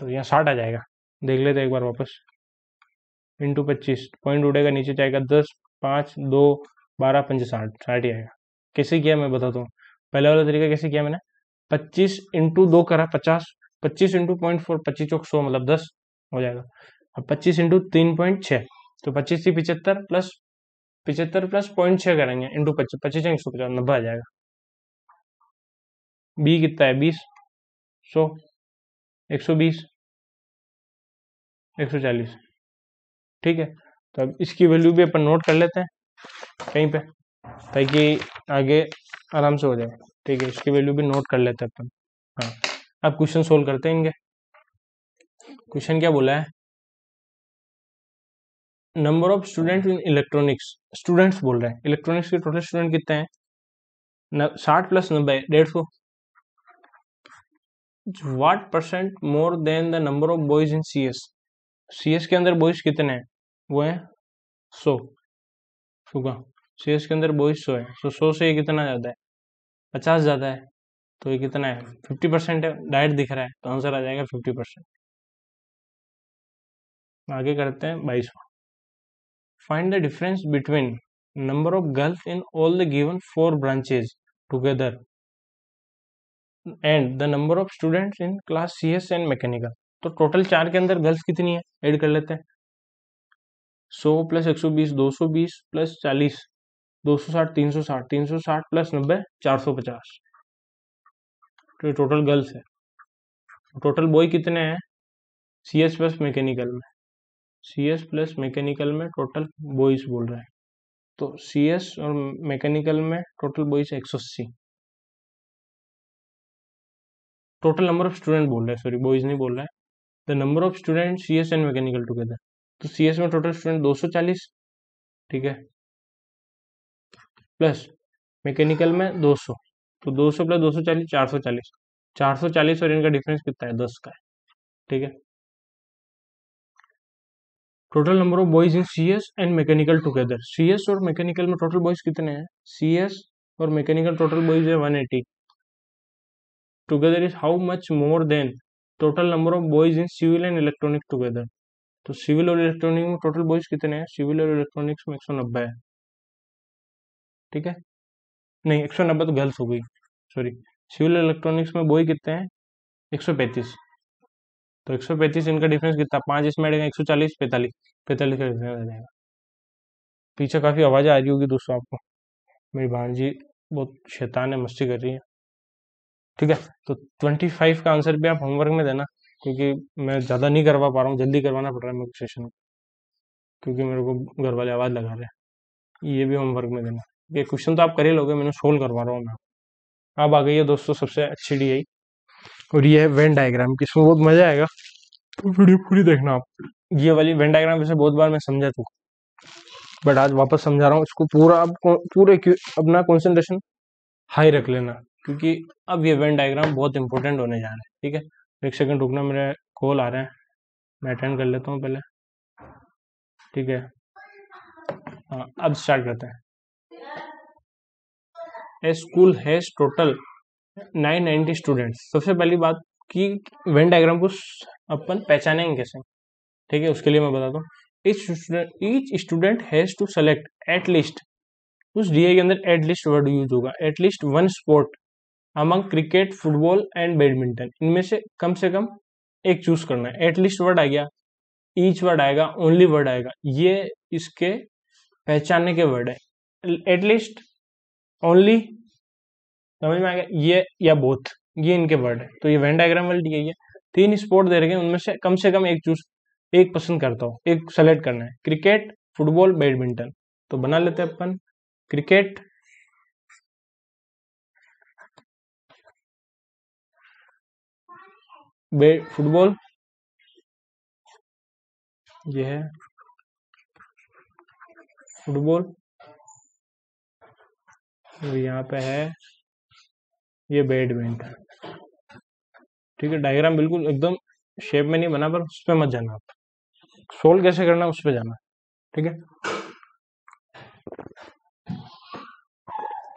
तो यहाँ साठ आ जाएगा। देख लेते एक बार वापस। इंटू पच्चीस पॉइंट उड़ेगा, नीचे जाएगा दस, पाँच, दो बारह पंच साठ साठ ही आएगा। कैसे किया मैं बताता हूँ पहले वाला तरीका कैसे किया मैंने? पच्चीस इंटू दो करा, पचास। पच्चीस इंटू पॉइंट फोर पच्चीस चौक सौ मतलब दस हो जाएगा। अब पच्चीस इंटू तीन पॉइंट छः तो पच्चीस थी पिछहत्तर प्लस पिछहत्तर प्लस पॉइंट छः करेंगे। इंटू पच्चीस पच्चीस एक सौ पचास, नब्बे आ जाएगा। बी कितना है? बीस। सौ। एक सौ बीस। एक सौ चालीस। ठीक है? तो अब इसकी वैल्यू भी अपन नोट कर लेते हैं। कहीं पे, ताकि आगे आराम से हो जाए। ठीक है, इसकी वैल्यू भी नोट कर लेते हैं अपन। हाँ। अब क्वेश्चन सोल्व करते हैं इनके। क्वेश्चन क्या बोला है? Number of student in electronics students बोल रहे हैं। इलेक्ट्रॉनिक्स के टोटल स्टूडेंट कितने हैं? साठ प्लस नब्बे, डेढ़ सौ। What percent more than the number of boys in C S C S के अंदर बॉयज़ कितने हैं? वो है सौ। सुगा शेष के अंदर बॉइस सौ है। तो सौ से ये कितना ज़्यादा है? पचास ज़्यादा है। तो ये कितना है? फिफ्टी परसेंट डायरेक्ट दिख रहा है। तो आंसर आ जाएगा फिफ्टी परसेंट आगे करते हैं बाईसवा। Find the difference between number of girls in all the given four branches together and the number of students in class C S and mechanical तो टोटल चार के अंदर गर्ल्स कितनी है? ऐड कर लेते हैं। सौ प्लस एक सौ बीस, दो सौ बीस प्लस चालीस। दो सौ साठ, तीन सौ साठ, तीन सौ साठ प्लस नब्बे, चार सौ पचास। तो टोटल गर्ल्स है। टोटल बॉय कितने हैं? सी एस प्लस मैकेनिकल में। सी एस प्लस मैकेनिकल में टोटल बॉयज़ बोल रहे हैं। तो सी एस और मैकेनिकल में टोटल बॉयज़ एक सौ अस्सी। टोटल नंबर ऑफ़ स्टूडेंट बोल रहे हैं सॉरी बॉयज़ नहीं बोल रहे हैं। The number of student C S and mechanical together तो सी एस में टोटल स्टूडेंट 240 ठीक है? प्लस मैकेनिकल में 200 तो 200 प्लस 240 440 440 और इनका डिफरेंस कितना है? 10 का है। ठीक है? Total number of boys in C S and mechanical together C S और मैकेनिकल में टोटल बॉयज़ कितने हैं? सी एस और मैकेनिकल टोटल बॉयज़ है one eighty together is how much more than total number of boys in civil and electronic together तो सिविल और इलेक्ट्रॉनिक में टोटल बॉयज़ कितने हैं? सिविल और इलेक्ट्रॉनिक्स में एक सौ नब्बे है। ठीक है? नहीं, एक सौ नब्बे तो गर्ल्स हो गई। सॉरी सिविल इलेक्ट्रॉनिक्स में बॉय कितने हैं? एक सौ पैंतीस। तो एक सौ पैंतीस इनका डिफरेंस कितना? पाँच इसमें आएगा, एक सौ चालीस, पैंतालीस। पैंतालीस का डिफरेंस आ जाएगा। पीछे काफ़ी आवाज़ आ रही होगी दोस्तों आपको। मेरी भांजी बहुत शैतान है, मस्ती कर रही है। ठीक है? तो ट्वेंटी फाइव का आंसर भी आप होमवर्क में देना, क्योंकि मैं ज़्यादा नहीं करवा पा रहा हूँ, जल्दी करवाना पड़ रहा है मेरे को सेशन क्योंकि मेरे को घर वाले आवाज़ लगा रहे हैं। ये भी होमवर्क में देना। ये क्वेश्चन तो आप कर ही लोगे, मैंने सोल्व करवा रहा हूँ मैं अब आ गई है दोस्तों सबसे अच्छी डी आई और ये है वेन डायग्राम की इसमें बहुत मज़ा आएगा। तो वीडियो पूरी देखना आप। ये वाली वेन डायग्राम वैसे बहुत बार मैं समझा तू बट आज वापस समझा रहा हूँ, इसको पूरा अब पूरे अपना कॉन्सेंट्रेशन हाई रख लेना। क्योंकि अब ये वेन डायग्राम बहुत इंपॉर्टेंट होने जा रहा है, ठीक है? एक सेकंड रुकना, मेरे कॉल आ रहे हैं। मैं अटेंड कर लेता हूँ पहले। ठीक है? हाँ अब स्टार्ट करते हैं। स्कूल हैज़ टोटल 990 स्टूडेंट्स सबसे पहली बात कि वेन डायग्राम को अपन पहचानेंगे कैसे? ठीक है, उसके लिए मैं बताता हूँ। Each student each student has to select at least उस डीए के अंदर एट लीस्ट वर्ड यूज़ होगा। At least one sport among cricket football and badminton इनमें से कम से कम एक चूज़ करना है। एटलीस्ट वर्ड आ गया। ईच वर्ड आएगा ओनली वर्ड आएगा। ये इसके पहचानने के वर्ड है। एटलीस्ट ओनली समझ में आ गया? ये या बोथ ये इनके वर्ड है। तो ये वेन डायग्राम वाली दी है। तीन स्पोर्ट दे रखे उनमें से कम से कम एक चूज़ एक पसंद करता हूँ। एक सेलेक्ट करना है। क्रिकेट फुटबॉल बैडमिंटन तो बना लेते हैं अपन। क्रिकेट फुटबॉल ये है। फुटबॉल और यहाँ पे है। ये बैडमिंटन ठीक है डायग्राम बिल्कुल एकदम शेप में नहीं बना, पर उस पर मत जाना आप। सोल्व कैसे करना उस पर जाना। ठीक है?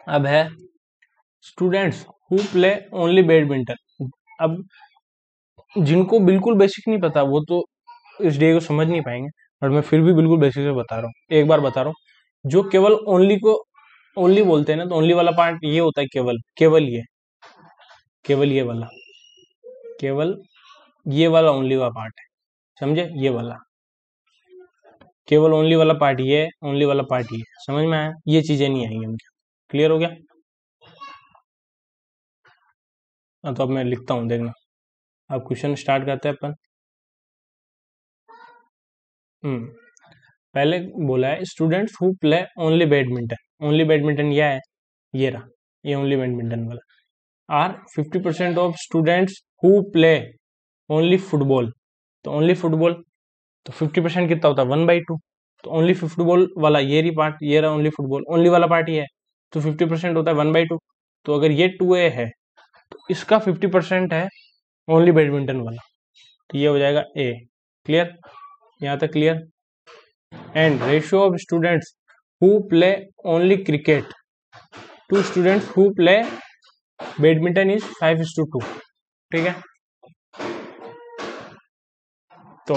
अब है students who play only badminton अब जिनको बिल्कुल बेसिक नहीं पता, वो तो इस डे को समझ नहीं पाएँगे बट मैं फिर भी बिल्कुल बेसिक से बता रहा हूँ। एक बार बता रहा हूँ, जो केवल ओनली को ओनली बोलते हैं ना तो ओनली वाला पार्ट ये होता है केवल केवल ये केवल ये वाला केवल ये वाला ओनली वाला पार्ट है समझे? ये वाला केवल ओनली वाला पार्ट ये ओनली वाला पार्ट ये समझ में आया? ये चीज़ें नहीं आएँगी उनके क्लियर हो गया? हाँ, तो अब मैं लिखता हूँ देखना। अब क्वेश्चन स्टार्ट करते हैं अपन। हम्म पहले बोला है students who play only badminton only badminton यह है? ये रहा, ये ओनली बैडमिंटन वाला। Are fifty percent of students who play only football तो ओनली फुटबॉल तो फिफ्टी परसेंट कितना होता? है वन बाई टू तो ओनली फुटबॉल वाला, ये रही पार्ट ये रहा ओनली फुटबॉल ओनली वाला पार्ट ये है तो फिफ्टी परसेंट होता है वन बाई टू तो अगर ये टू ए है तो इसका फिफ्टी परसेंट है ओनली बैडमिंटन वाला तो ये हो जाएगा ए क्लियर यहाँ तक clear and ratio of students who play only cricket to students who play badminton is five is to two ठीक है? तो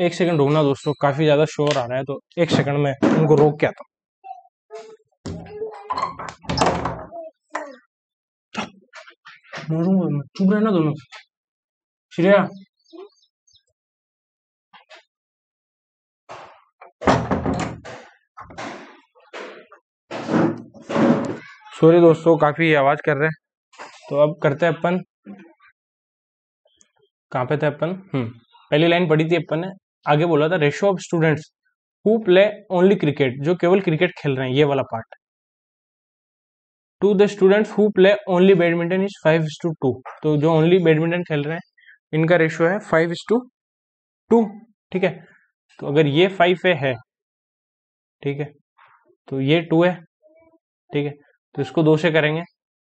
एक सेकंड रुकना दोस्तों, काफ़ी ज़्यादा शोर आ रहा है तो एक सेकंड में उनको रोक के आता हूँ। चुप रहना दोनों। श्रेया सॉरी दोस्तों, काफ़ी आवाज़ कर रहे हैं। तो अब करते हैं अपन। कहाँ पे थे अपन? हम्म पहली लाइन पढ़ी थी अपन ने। आगे बोला था ratio of students who play only cricket जो केवल क्रिकेट खेल रहे हैं, ये वाला part to the students who play only badminton is five to two तो जो ओनली बैडमिंटन खेल रहे हैं, इनका रेशियो है फाइव टू टू ठीक है? तो अगर ये फाइव है, ठीक है? तो ये टू है, ठीक है? तो इसको दो से करेंगे,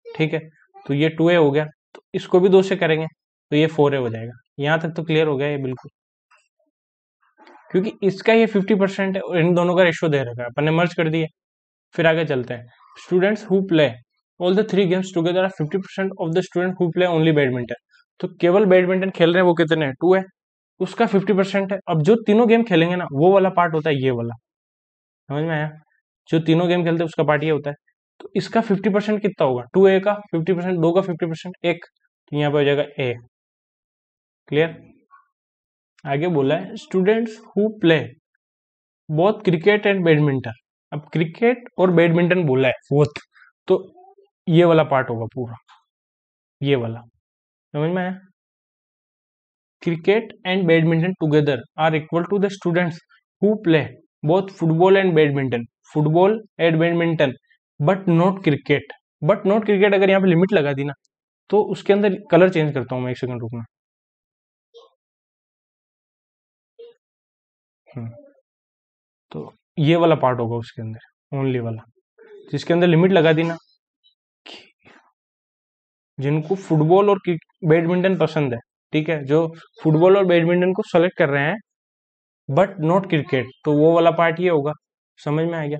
ठीक है? तो ये टू ए हो गया तो इसको भी दो से करेंगे तो ये फोर ए हो जाएगा। यहाँ तक तो क्लियर हो गया ये बिल्कुल। क्योंकि इसका ये फिफ्टी परसेंट है और इन दोनों का रेशो दे रखा है। अपन ने मर्ज कर दिया, फिर आगे चलते हैं। Students who play all the three games together are fifty percent of the student who play only badminton तो केवल बैडमिंटन खेल रहे हैं वो कितने हैं? टू है उसका फिफ्टी परसेंट है। अब जो तीनों गेम खेलेंगे ना, वो वाला पार्ट होता है ये वाला। समझ में आया? जो तीनों गेम खेलते हैं, उसका पार्ट ये होता है। तो इसका फिफ्टी परसेंट कितना होगा? टू ए का? फिफ्टी परसेंट दो का फिफ्टी परसेंट एक। तो यहाँ पे हो जाएगा ए क्लियर आगे बोला है students who play both cricket and badminton अब क्रिकेट और बैडमिंटन बोला है बोथ तो ये वाला पार्ट होगा पूरा। ये वाला। समझ में आया? Cricket and badminton together are equal to the students who play both football and badminton football and badminton but not cricket but not cricket अगर यहाँ पे लिमिट लगा दी ना तो उसके अंदर कलर चेंज करता हूँ मैं एक सेकंड रुकना हम्म। तो ये वाला पार्ट होगा उसके अंदर ओनली वाला। जिसके अंदर लिमिट लगा दी ना जिनको फुटबॉल और बैडमिंटन पसंद है, ठीक है? जो फुटबॉल और बैडमिंटन को सेलेक्ट कर रहे हैं बट नॉट क्रिकेट तो वो वाला पार्ट ये होगा। समझ में आ गया?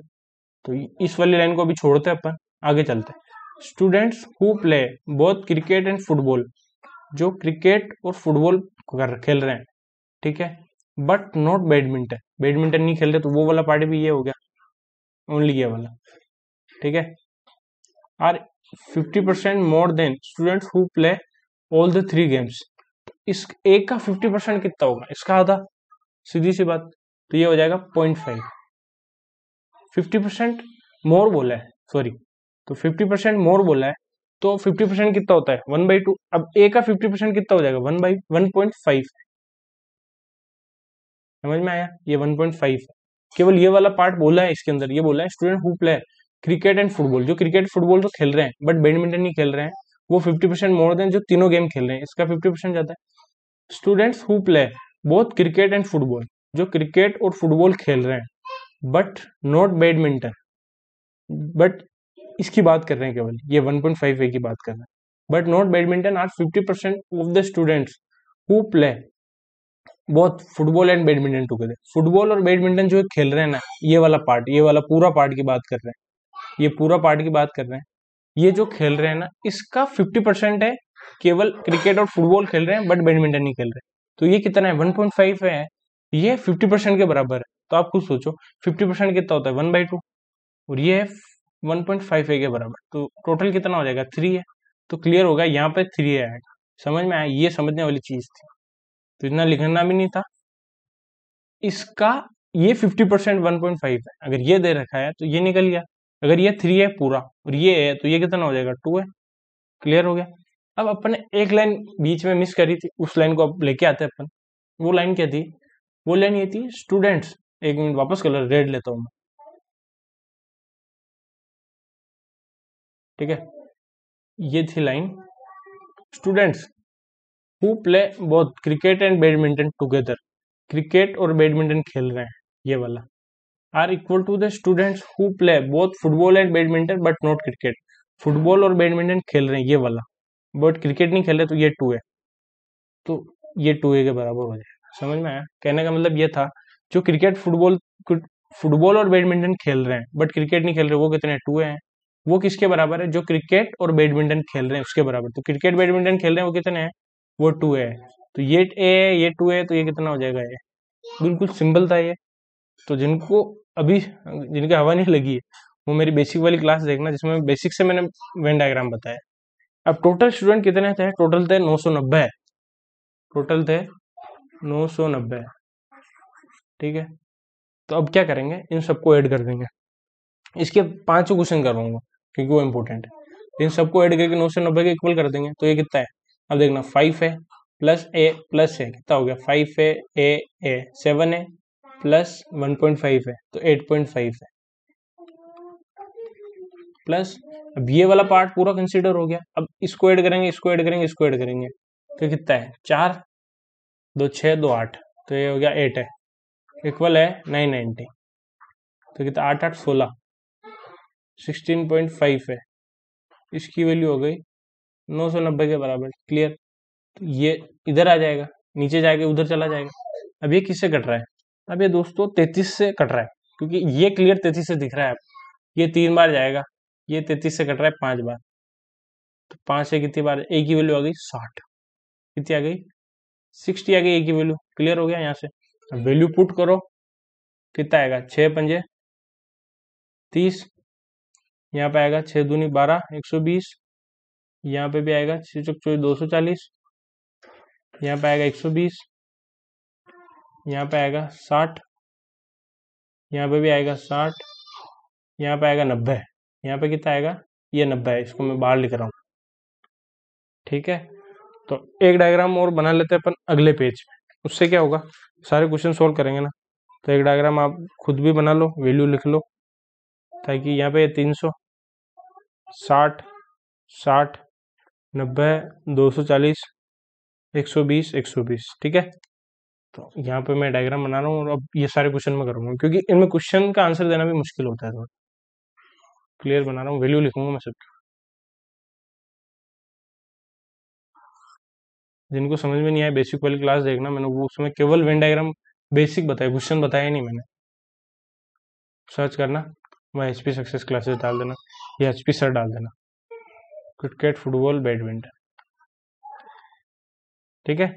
तो इस वाली लाइन को अभी छोड़ते हैं अपन, आगे चलते हैं। Students who play both cricket and football जो क्रिकेट और फुटबॉल खेल रहे हैं, ठीक है? बट नॉट बैडमिंटन बैडमिंटन नहीं खेल रहे तो वो वाला पार्ट भी ये हो गया ओनली ये वाला, ठीक है? Are fifty percent more than students who play all the three games इस, एक का फिफ्टी परसेंट कितना होगा? इसका आधा, सीधी सी बात तो ये हो जाएगा point five fifty percent more बोला है सॉरी तो फिफ्टी परसेंट मोर बोला है तो फिफ्टी परसेंट कितना होता है? वन बाई टू अब ए का फिफ्टी परसेंट कितना हो जाएगा? One by one point five समझ में आया? ये वन पॉइंट फाइव केवल ये वाला पार्ट बोला है इसके अंदर, ये बोला है student who play cricket and football जो क्रिकेट फुटबॉल तो खेल रहे हैं बट बैडमिंटन नहीं खेल रहे हैं, वो फिफ्टी परसेंट मोर देन जो तीनों गेम खेल रहे हैं, इसका फिफ्टी परसेंट जाता है। Students who play both cricket and football जो क्रिकेट और फुटबॉल खेल रहे हैं बट नॉट बैडमिंटन बट इसकी बात कर रहे हैं केवल। ये 1.5 ए की बात कर रहे हैं। But not badminton are 50 percent of the students who play both football and badminton together football और बैडमिंटन जो खेल रहे हैं ना, ये वाला पार्ट ये वाला पूरा पार्ट की बात कर रहे हैं। ये पूरा पार्ट की बात कर रहे हैं। ये जो खेल रहे हैं ना, इसका 50 परसेंट है केवल क्रिकेट और फुटबॉल खेल रहे हैं बट बैडमिंटन नहीं खेल रहे। तो ये कितना है? 1.5 है। ये 50 परसेंट के बराबर है। तो आप खुद सोचो 50 परसेंट कितना होता है? वन बाई टू और ये है 1.5 ए के बराबर। तो टोटल कितना हो जाएगा? थ्री है। तो क्लियर होगा, यहाँ पे थ्री आएगा। समझ में आया? ये समझने वाली चीज़ थी। तो इतना लिखना भी नहीं था। इसका, ये 50 परसेंट वन पॉइंट फाइव है। अगर ये दे रखा है तो ये निकल गया। अगर ये थ्री है पूरा, और ये है तो ये कितना हो जाएगा? टू है। क्लियर हो गया? अब अपन ने एक लाइन बीच में मिस करी थी। उस लाइन को अब लेके आते हैं अपन। वो लाइन क्या थी? वो लाइन ये थी स्टूडेंट्स एक मिनट वापस कलर रेड लेता हूँ ठीक है? ये थी line. Students, who play both cricket and badminton together. Cricket और बैडमिंटन खेल रहे हैं, ये वाला। Are equal to the students who play both football and badminton but not cricket. Football और बैडमिंटन खेल रहे हैं, ये वाला। बट क्रिकेट नहीं खेल रहे तो ये टू है। तो ये टू ए के बराबर हो जाएगा। समझ में आया? कहने का मतलब ये था जो क्रिकेट फुटबॉल फुटबॉल और बैडमिंटन खेल रहे हैं, बट क्रिकेट नहीं खेल रहे, वो कितने टू हैं? वो किसके बराबर है? जो क्रिकेट और बैडमिंटन खेल रहे हैं, उसके बराबर। तो क्रिकेट, बैडमिंटन खेल रहे हैं, वो कितने हैं? वो टू है। तो ये ए है, ये टू है तो ये कितना हो जाएगा ये बिल्कुल सिंपल था ये। तो जिनको अभी, जिनके हवा नहीं लगी है वो मेरी बेसिक वाली क्लास देखना, जिसमें बेसिक से मैंने वेन डायग्राम बताया। अब टोटल स्टूडेंट कितने थे? टोटल थे नौ सौ नब्बे। टोटल थे नौ सौ नब्बे। ठीक है? तो अब क्या करेंगे? इन सबको ऐड कर देंगे। इसके पाँच क्वेश्चन करवाऊँगा क्योंकि वो इंपॉर्टेंट है। इन सबको ऐड करके नौ सौ नब्बे के इक्वल कर देंगे तो ये कितना है? अब देखना फाइव है प्लस ए प्लस है कितना हो गया? फाइव है ए ए सेवन है प्लस वन पॉइंट फाइव है तो एट पॉइंट फाइव है। प्लस अब ये वाला पार्ट पूरा कंसिडर हो गया। अब इसको ऐड करेंगे, इसको ऐड करेंगे, इसको ऐड करेंगे तो कितना है? चार, दो छः दो आठ तो ये हो गया एट है। इक्वल है नाइन नाइनटी तो कितना? आठ आठ सोलह। सिक्सटीन पॉइंट फाइव है। इसकी वैल्यू हो गई नौ सौ नब्बे के बराबर। क्लियर तो ये इधर आ जाएगा, नीचे जाएगा उधर चला जाएगा। अब ये किससे कट रहा है? अब ये दोस्तों तैतीस से कट रहा है, क्योंकि ये क्लियर तैतीस से दिख रहा है ये तीन बार जाएगा, ये तैतीस से कट रहा है पाँच बार। तो पाँच से कितनी बार? एक की वैल्यू आ गई साठ। कितनी आ गई? सिक्सटी आ गई एक की वैल्यू क्लियर हो गया यहाँ से? वैल्यू पुट करो। कितना आएगा? छह पंजे। तीस। यहाँ पे आएगा छः दूनी बारह, एक सौ बीस। यहाँ पे भी आएगा छः चौक चौबीस, दो सौ चालीस। यहाँ पे आएगा एक सौ बीस। यहाँ पे आएगा साठ। यहाँ पे भी आएगा साठ। यहाँ पे आएगा नब्बे। यहाँ पे कितना आएगा? ये नब्बे है, इसको मैं बाहर लिख रहा हूँ। ठीक है? तो एक डायग्राम और बना लेते हैं अपन अगले पेज में। उससे क्या होगा? सारे क्वेश्चन सोल्व करेंगे ना। तो एक डायग्राम आप खुद भी बना लो वैल्यू लिख लो, ताकि यहाँ पे तीन सौ साठ साठ, नब्बे, दो सौ चालीस, एक सौ बीस, एक सौ बीस, ठीक है? तो यहाँ पे मैं डायग्राम बना रहा हूँ और अब ये सारे क्वेश्चन में करूँगा, क्योंकि इनमें क्वेश्चन का आंसर देना भी मुश्किल होता है थोड़ा। क्लियर बना रहा हूँ वैल्यू लिखूँगा मैं सबकी जिनको समझ में नहीं आया बेसिक वाली क्लास देखना मैंने, वो उसमें केवल वेन डायग्राम बेसिक बताया क्वेश्चन बताया नहीं मैंने। सर्च करना, वह एच पी सक्सेस क्लासेस डाल देना, या एच पी सर डाल देना। क्रिकेट फुटबॉल बैडमिंटन ठीक है?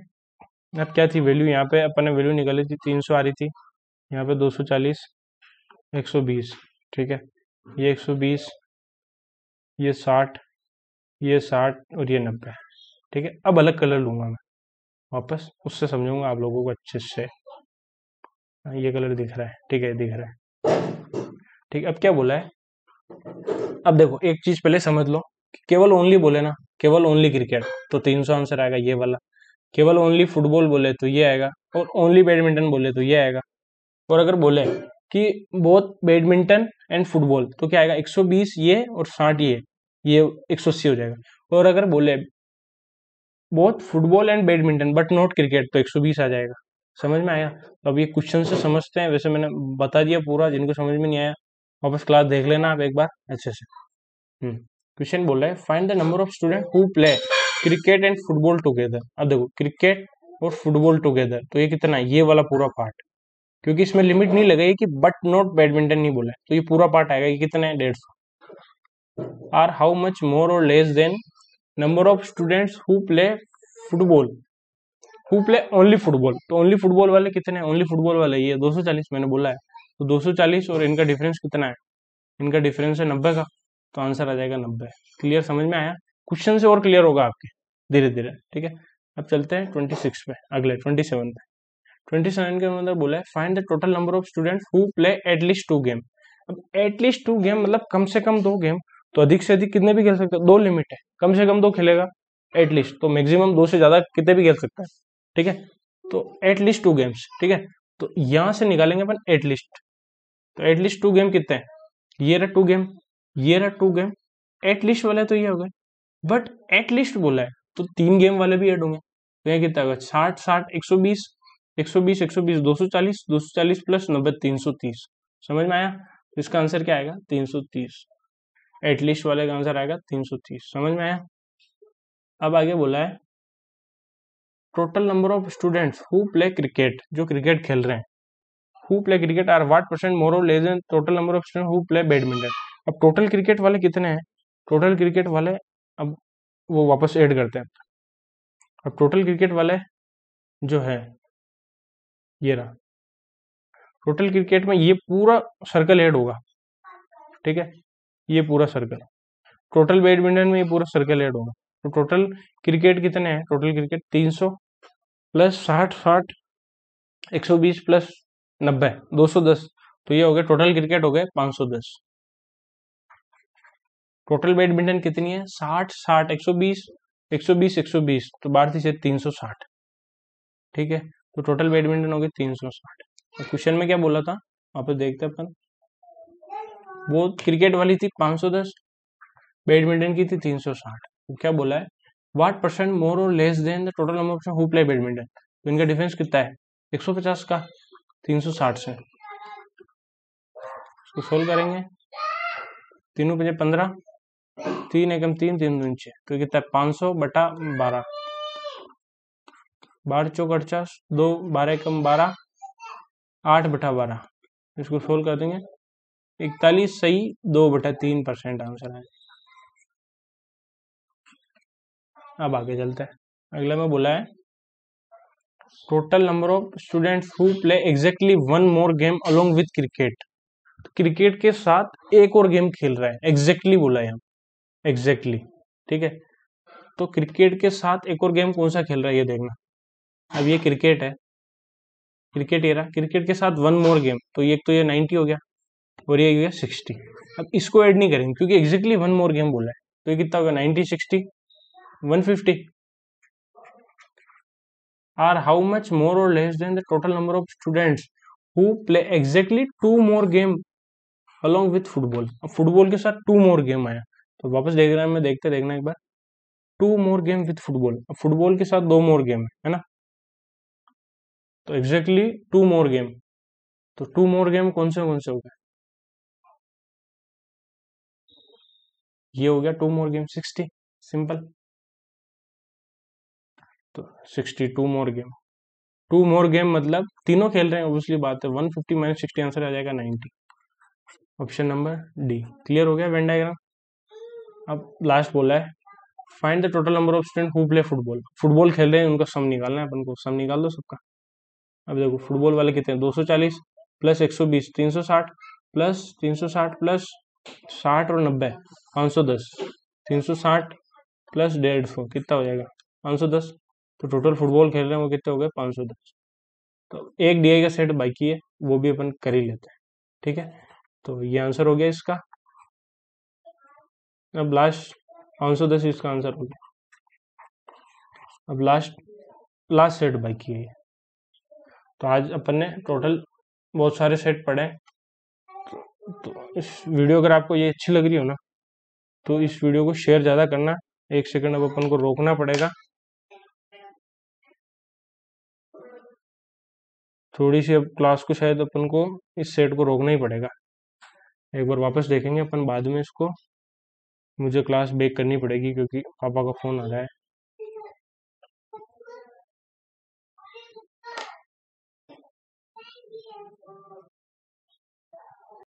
अब क्या थी वैल्यू यहाँ पे अपन ने वैल्यू निकाली थी, तीन सौ आ रही थी। यहाँ पे दो सौ चालीस, एक सौ बीस। ठीक है? ये एक सौ बीस, ये साठ ये साठ और ये नब्बे। ठीक है? अब अलग कलर लूँगा मैं। वापस उससे समझूँगा आप लोगों को अच्छे से। हाँ, ये कलर दिख रहा है। ठीक है दिख रहा है। ठीक अब क्या बोला है? अब देखो एक चीज़ पहले समझ लो केवल ओनली बोले ना केवल ओनली क्रिकेट तो तीन सौ आंसर आएगा ये वाला। केवल ओनली फुटबॉल बोले तो ये आएगा और ओनली बैडमिंटन बोले तो ये आएगा। और अगर बोले कि बहुत बैडमिंटन एंड फुटबॉल तो क्या आएगा? 120 ये और 60 ये ये 180 हो जाएगा। और अगर बोले both football and badminton but not cricket तो 120 आ जाएगा। समझ में आया? तो अब ये क्वेश्चन से समझते हैं। वैसे मैंने बता दिया पूरा, जिनको समझ में नहीं आया। वापस क्लास देख लेना आप एक बार, अच्छे से। हम्म क्वेश्चन बोल रहा है। Find the number of student who play cricket and football together अब देखो क्रिकेट और फुटबॉल टुगेदर तो ये कितना ये वाला पूरा पार्ट क्योंकि इसमें लिमिट नहीं लगाई कि बट नॉट बैडमिंटन नहीं बोला। तो ये पूरा पार्ट आएगा, ये कितना है? डेढ़ सौ। आर हाउ मच मोर और less than number of students who play football who play only football तो ओनली फुटबॉल वाले कितने ओनली फुटबॉल वाले, ये 240 मैंने बोला है। तो 240 और इनका डिफरेंस कितना है? इनका डिफरेंस है नब्बे का। तो आंसर आ जाएगा नब्बे। क्लियर समझ में आया? क्वेश्चन से और क्लियर होगा आपके। धीरे धीरे ठीक है? अब चलते हैं ट्वेंटी सिक्स पे, अगले ट्वेंटी सेवन पे। ट्वेंटी सेवन के अंदर बोला है find the total number of students who play at least two game अब एटलीस्ट टू गेम मतलब कम से कम दो गेम तो अधिक से अधिक कितने भी खेल सकते हैं, दो लिमिट है। कम से कम दो खेलेगा एटलीस्ट तो मैक्सिमम दो से ज़्यादा कितने भी खेल सकता है, ठीक है? तो एटलीस्ट टू गेम्स ठीक है? तो यहाँ से निकालेंगे अपन एटलीस्ट तो एटलीस्ट टू गेम कितने हैं? ये रहा टू गेम ये रहा टू गेम एटलीस्ट वाले तो ये हो गए बट एटलीस्ट बोला है तो तीन गेम वाले भी एड होंगे तो ये कितना होगा? साठ साठ, एक सौ बीस, एक सौ बीस, एक सौ बीस, दो सौ चालीस, दो सौ चालीस प्लस नब्बे, तीन सौ तीस, समझ में आया? तो इसका आंसर क्या आएगा? तीन सौ तीस। एटलीस्ट वाले का आंसर आएगा तीन सौ तीस। समझ में आया? अब आगे बोला है। Total number of students who play cricket जो क्रिकेट खेल रहे हैं who play cricket are what percent more और total number of student who play badminton अब टोटल क्रिकेट वाले कितने हैं? टोटल क्रिकेट वाले अब वो वापस ऐड करते हैं। अब टोटल क्रिकेट वाले जो है, ये रहा। टोटल क्रिकेट में ये पूरा सर्कल ऐड होगा। ठीक है? ये पूरा सर्कल टोटल बैडमिंटन में ये पूरा सर्कल ऐड होगा। तो टोटल क्रिकेट कितने हैं? टोटल क्रिकेट 300 प्लस साठ साठ 120 प्लस नब्बे 210 तो ये हो गया टोटल क्रिकेट हो गए 510 टोटल बैडमिंटन कितनी है? साठ साठ, एक सौ बीस, एक सौ बीस, एक सौ बीस। तो भारतीय से तीन सौ साठ। ठीक है? तो टोटल बैडमिंटन हो गए तीन सौ साठ। क्वेश्चन में क्या बोला था? वहाँ पर देखते अपन। वो क्रिकेट वाली थी पाँच सौ दस, बैडमिंटन की थी तीन सौ साठ। तो क्या बोला है? वाट परसेंट मोर और less than the total number of who play badminton तो इनका डिफरेंस कितना है? एक सौ पचास का, तीन सौ साठ से। इसको सोल्व करेंगे। तीनों पचे पंद्रह, तीन एकम तीन तीन दो छः। तो कितना है? पाँच सौ बटा बारह। बारह चौक अड़चास, दो बारह एकम बारह, आठ बटा बारह। इसको सोल्व कर देंगे। इकतालीस सही, दो बटा तीन परसेंट आंसर है। अब आगे चलते हैं। अगला में बोला है total number of students who play exactly one more game along with cricket cricket के साथ एक और गेम खेल रहा है। एग्जैक्टली बोला है हम एग्जैक्टली ठीक है? तो क्रिकेट के साथ एक और गेम कौन सा खेल रहा है? ये देखना। अब ये क्रिकेट है। क्रिकेट ये रहा। क्रिकेट के साथ वन मोर गेम तो ये तो ये नाइनटी हो गया। और ये हुआ सिक्सटी अब इसको ऐड नहीं करेंगे, क्योंकि एग्जैक्टली वन मोर गेम बोला है। तो ये कितना होगा? Ninety sixty one fifty are how much more और less than the total number of students who play exactly two more game along with football अब फुटबॉल के साथ टू मोर गेम आया। तो वापस हैं मैं, देखते देखना एक बार। Two more game with football अब फुटबॉल के साथ दो मोर गेम है ना? तो एग्जैक्टली टू मोर गेम तो टू मोर गेम कौन से कौन से हो गए? ये हो गया two more game sixty simple तो sixty two more game two more game मतलब तीनों खेल रहे हैं ऑब्वियसली बात है। One fifty minus sixty answer आ जाएगा ninety option number D clear हो गया वेन डायग्राम अब लास्ट बोला है। Find the total number of student who play football football खेल रहे हैं, उनका सम निकालना है, अपन को सम निकाल दो सबका। अब देखो फुटबॉल वाले कितने दो सौ चालीस प्लस 120 360 प्लस 360 प्लस 60 और 90 510 360 प्लस डेढ़ सौ, कितना हो जाएगा? 510 तो टोटल फुटबॉल खेल रहे हैं वो कितने हो गए? 510 तो एक डीआई का सेट बाकी है, वो भी अपन कर ही लेते हैं। ठीक है? तो ये आंसर हो गया इसका। अब लास्ट पाँच सौ दस इसका आंसर हो गया। अब लास्ट लास्ट सेट बाकी है तो आज अपन ने टोटल बहुत सारे सेट पढ़े तो, इस वीडियो अगर आपको ये अच्छी लग रही हो ना तो इस वीडियो को शेयर ज़्यादा करना। एक सेकंड अब अपन को रोकना पड़ेगा। थोड़ी सी अब क्लास को शायद अपन को इस सेट को रोकना ही पड़ेगा। एक बार वापस देखेंगे अपन बाद में इसको। मुझे क्लास बेक करनी पड़ेगी क्योंकि पापा का फ़ोन आ रहा है।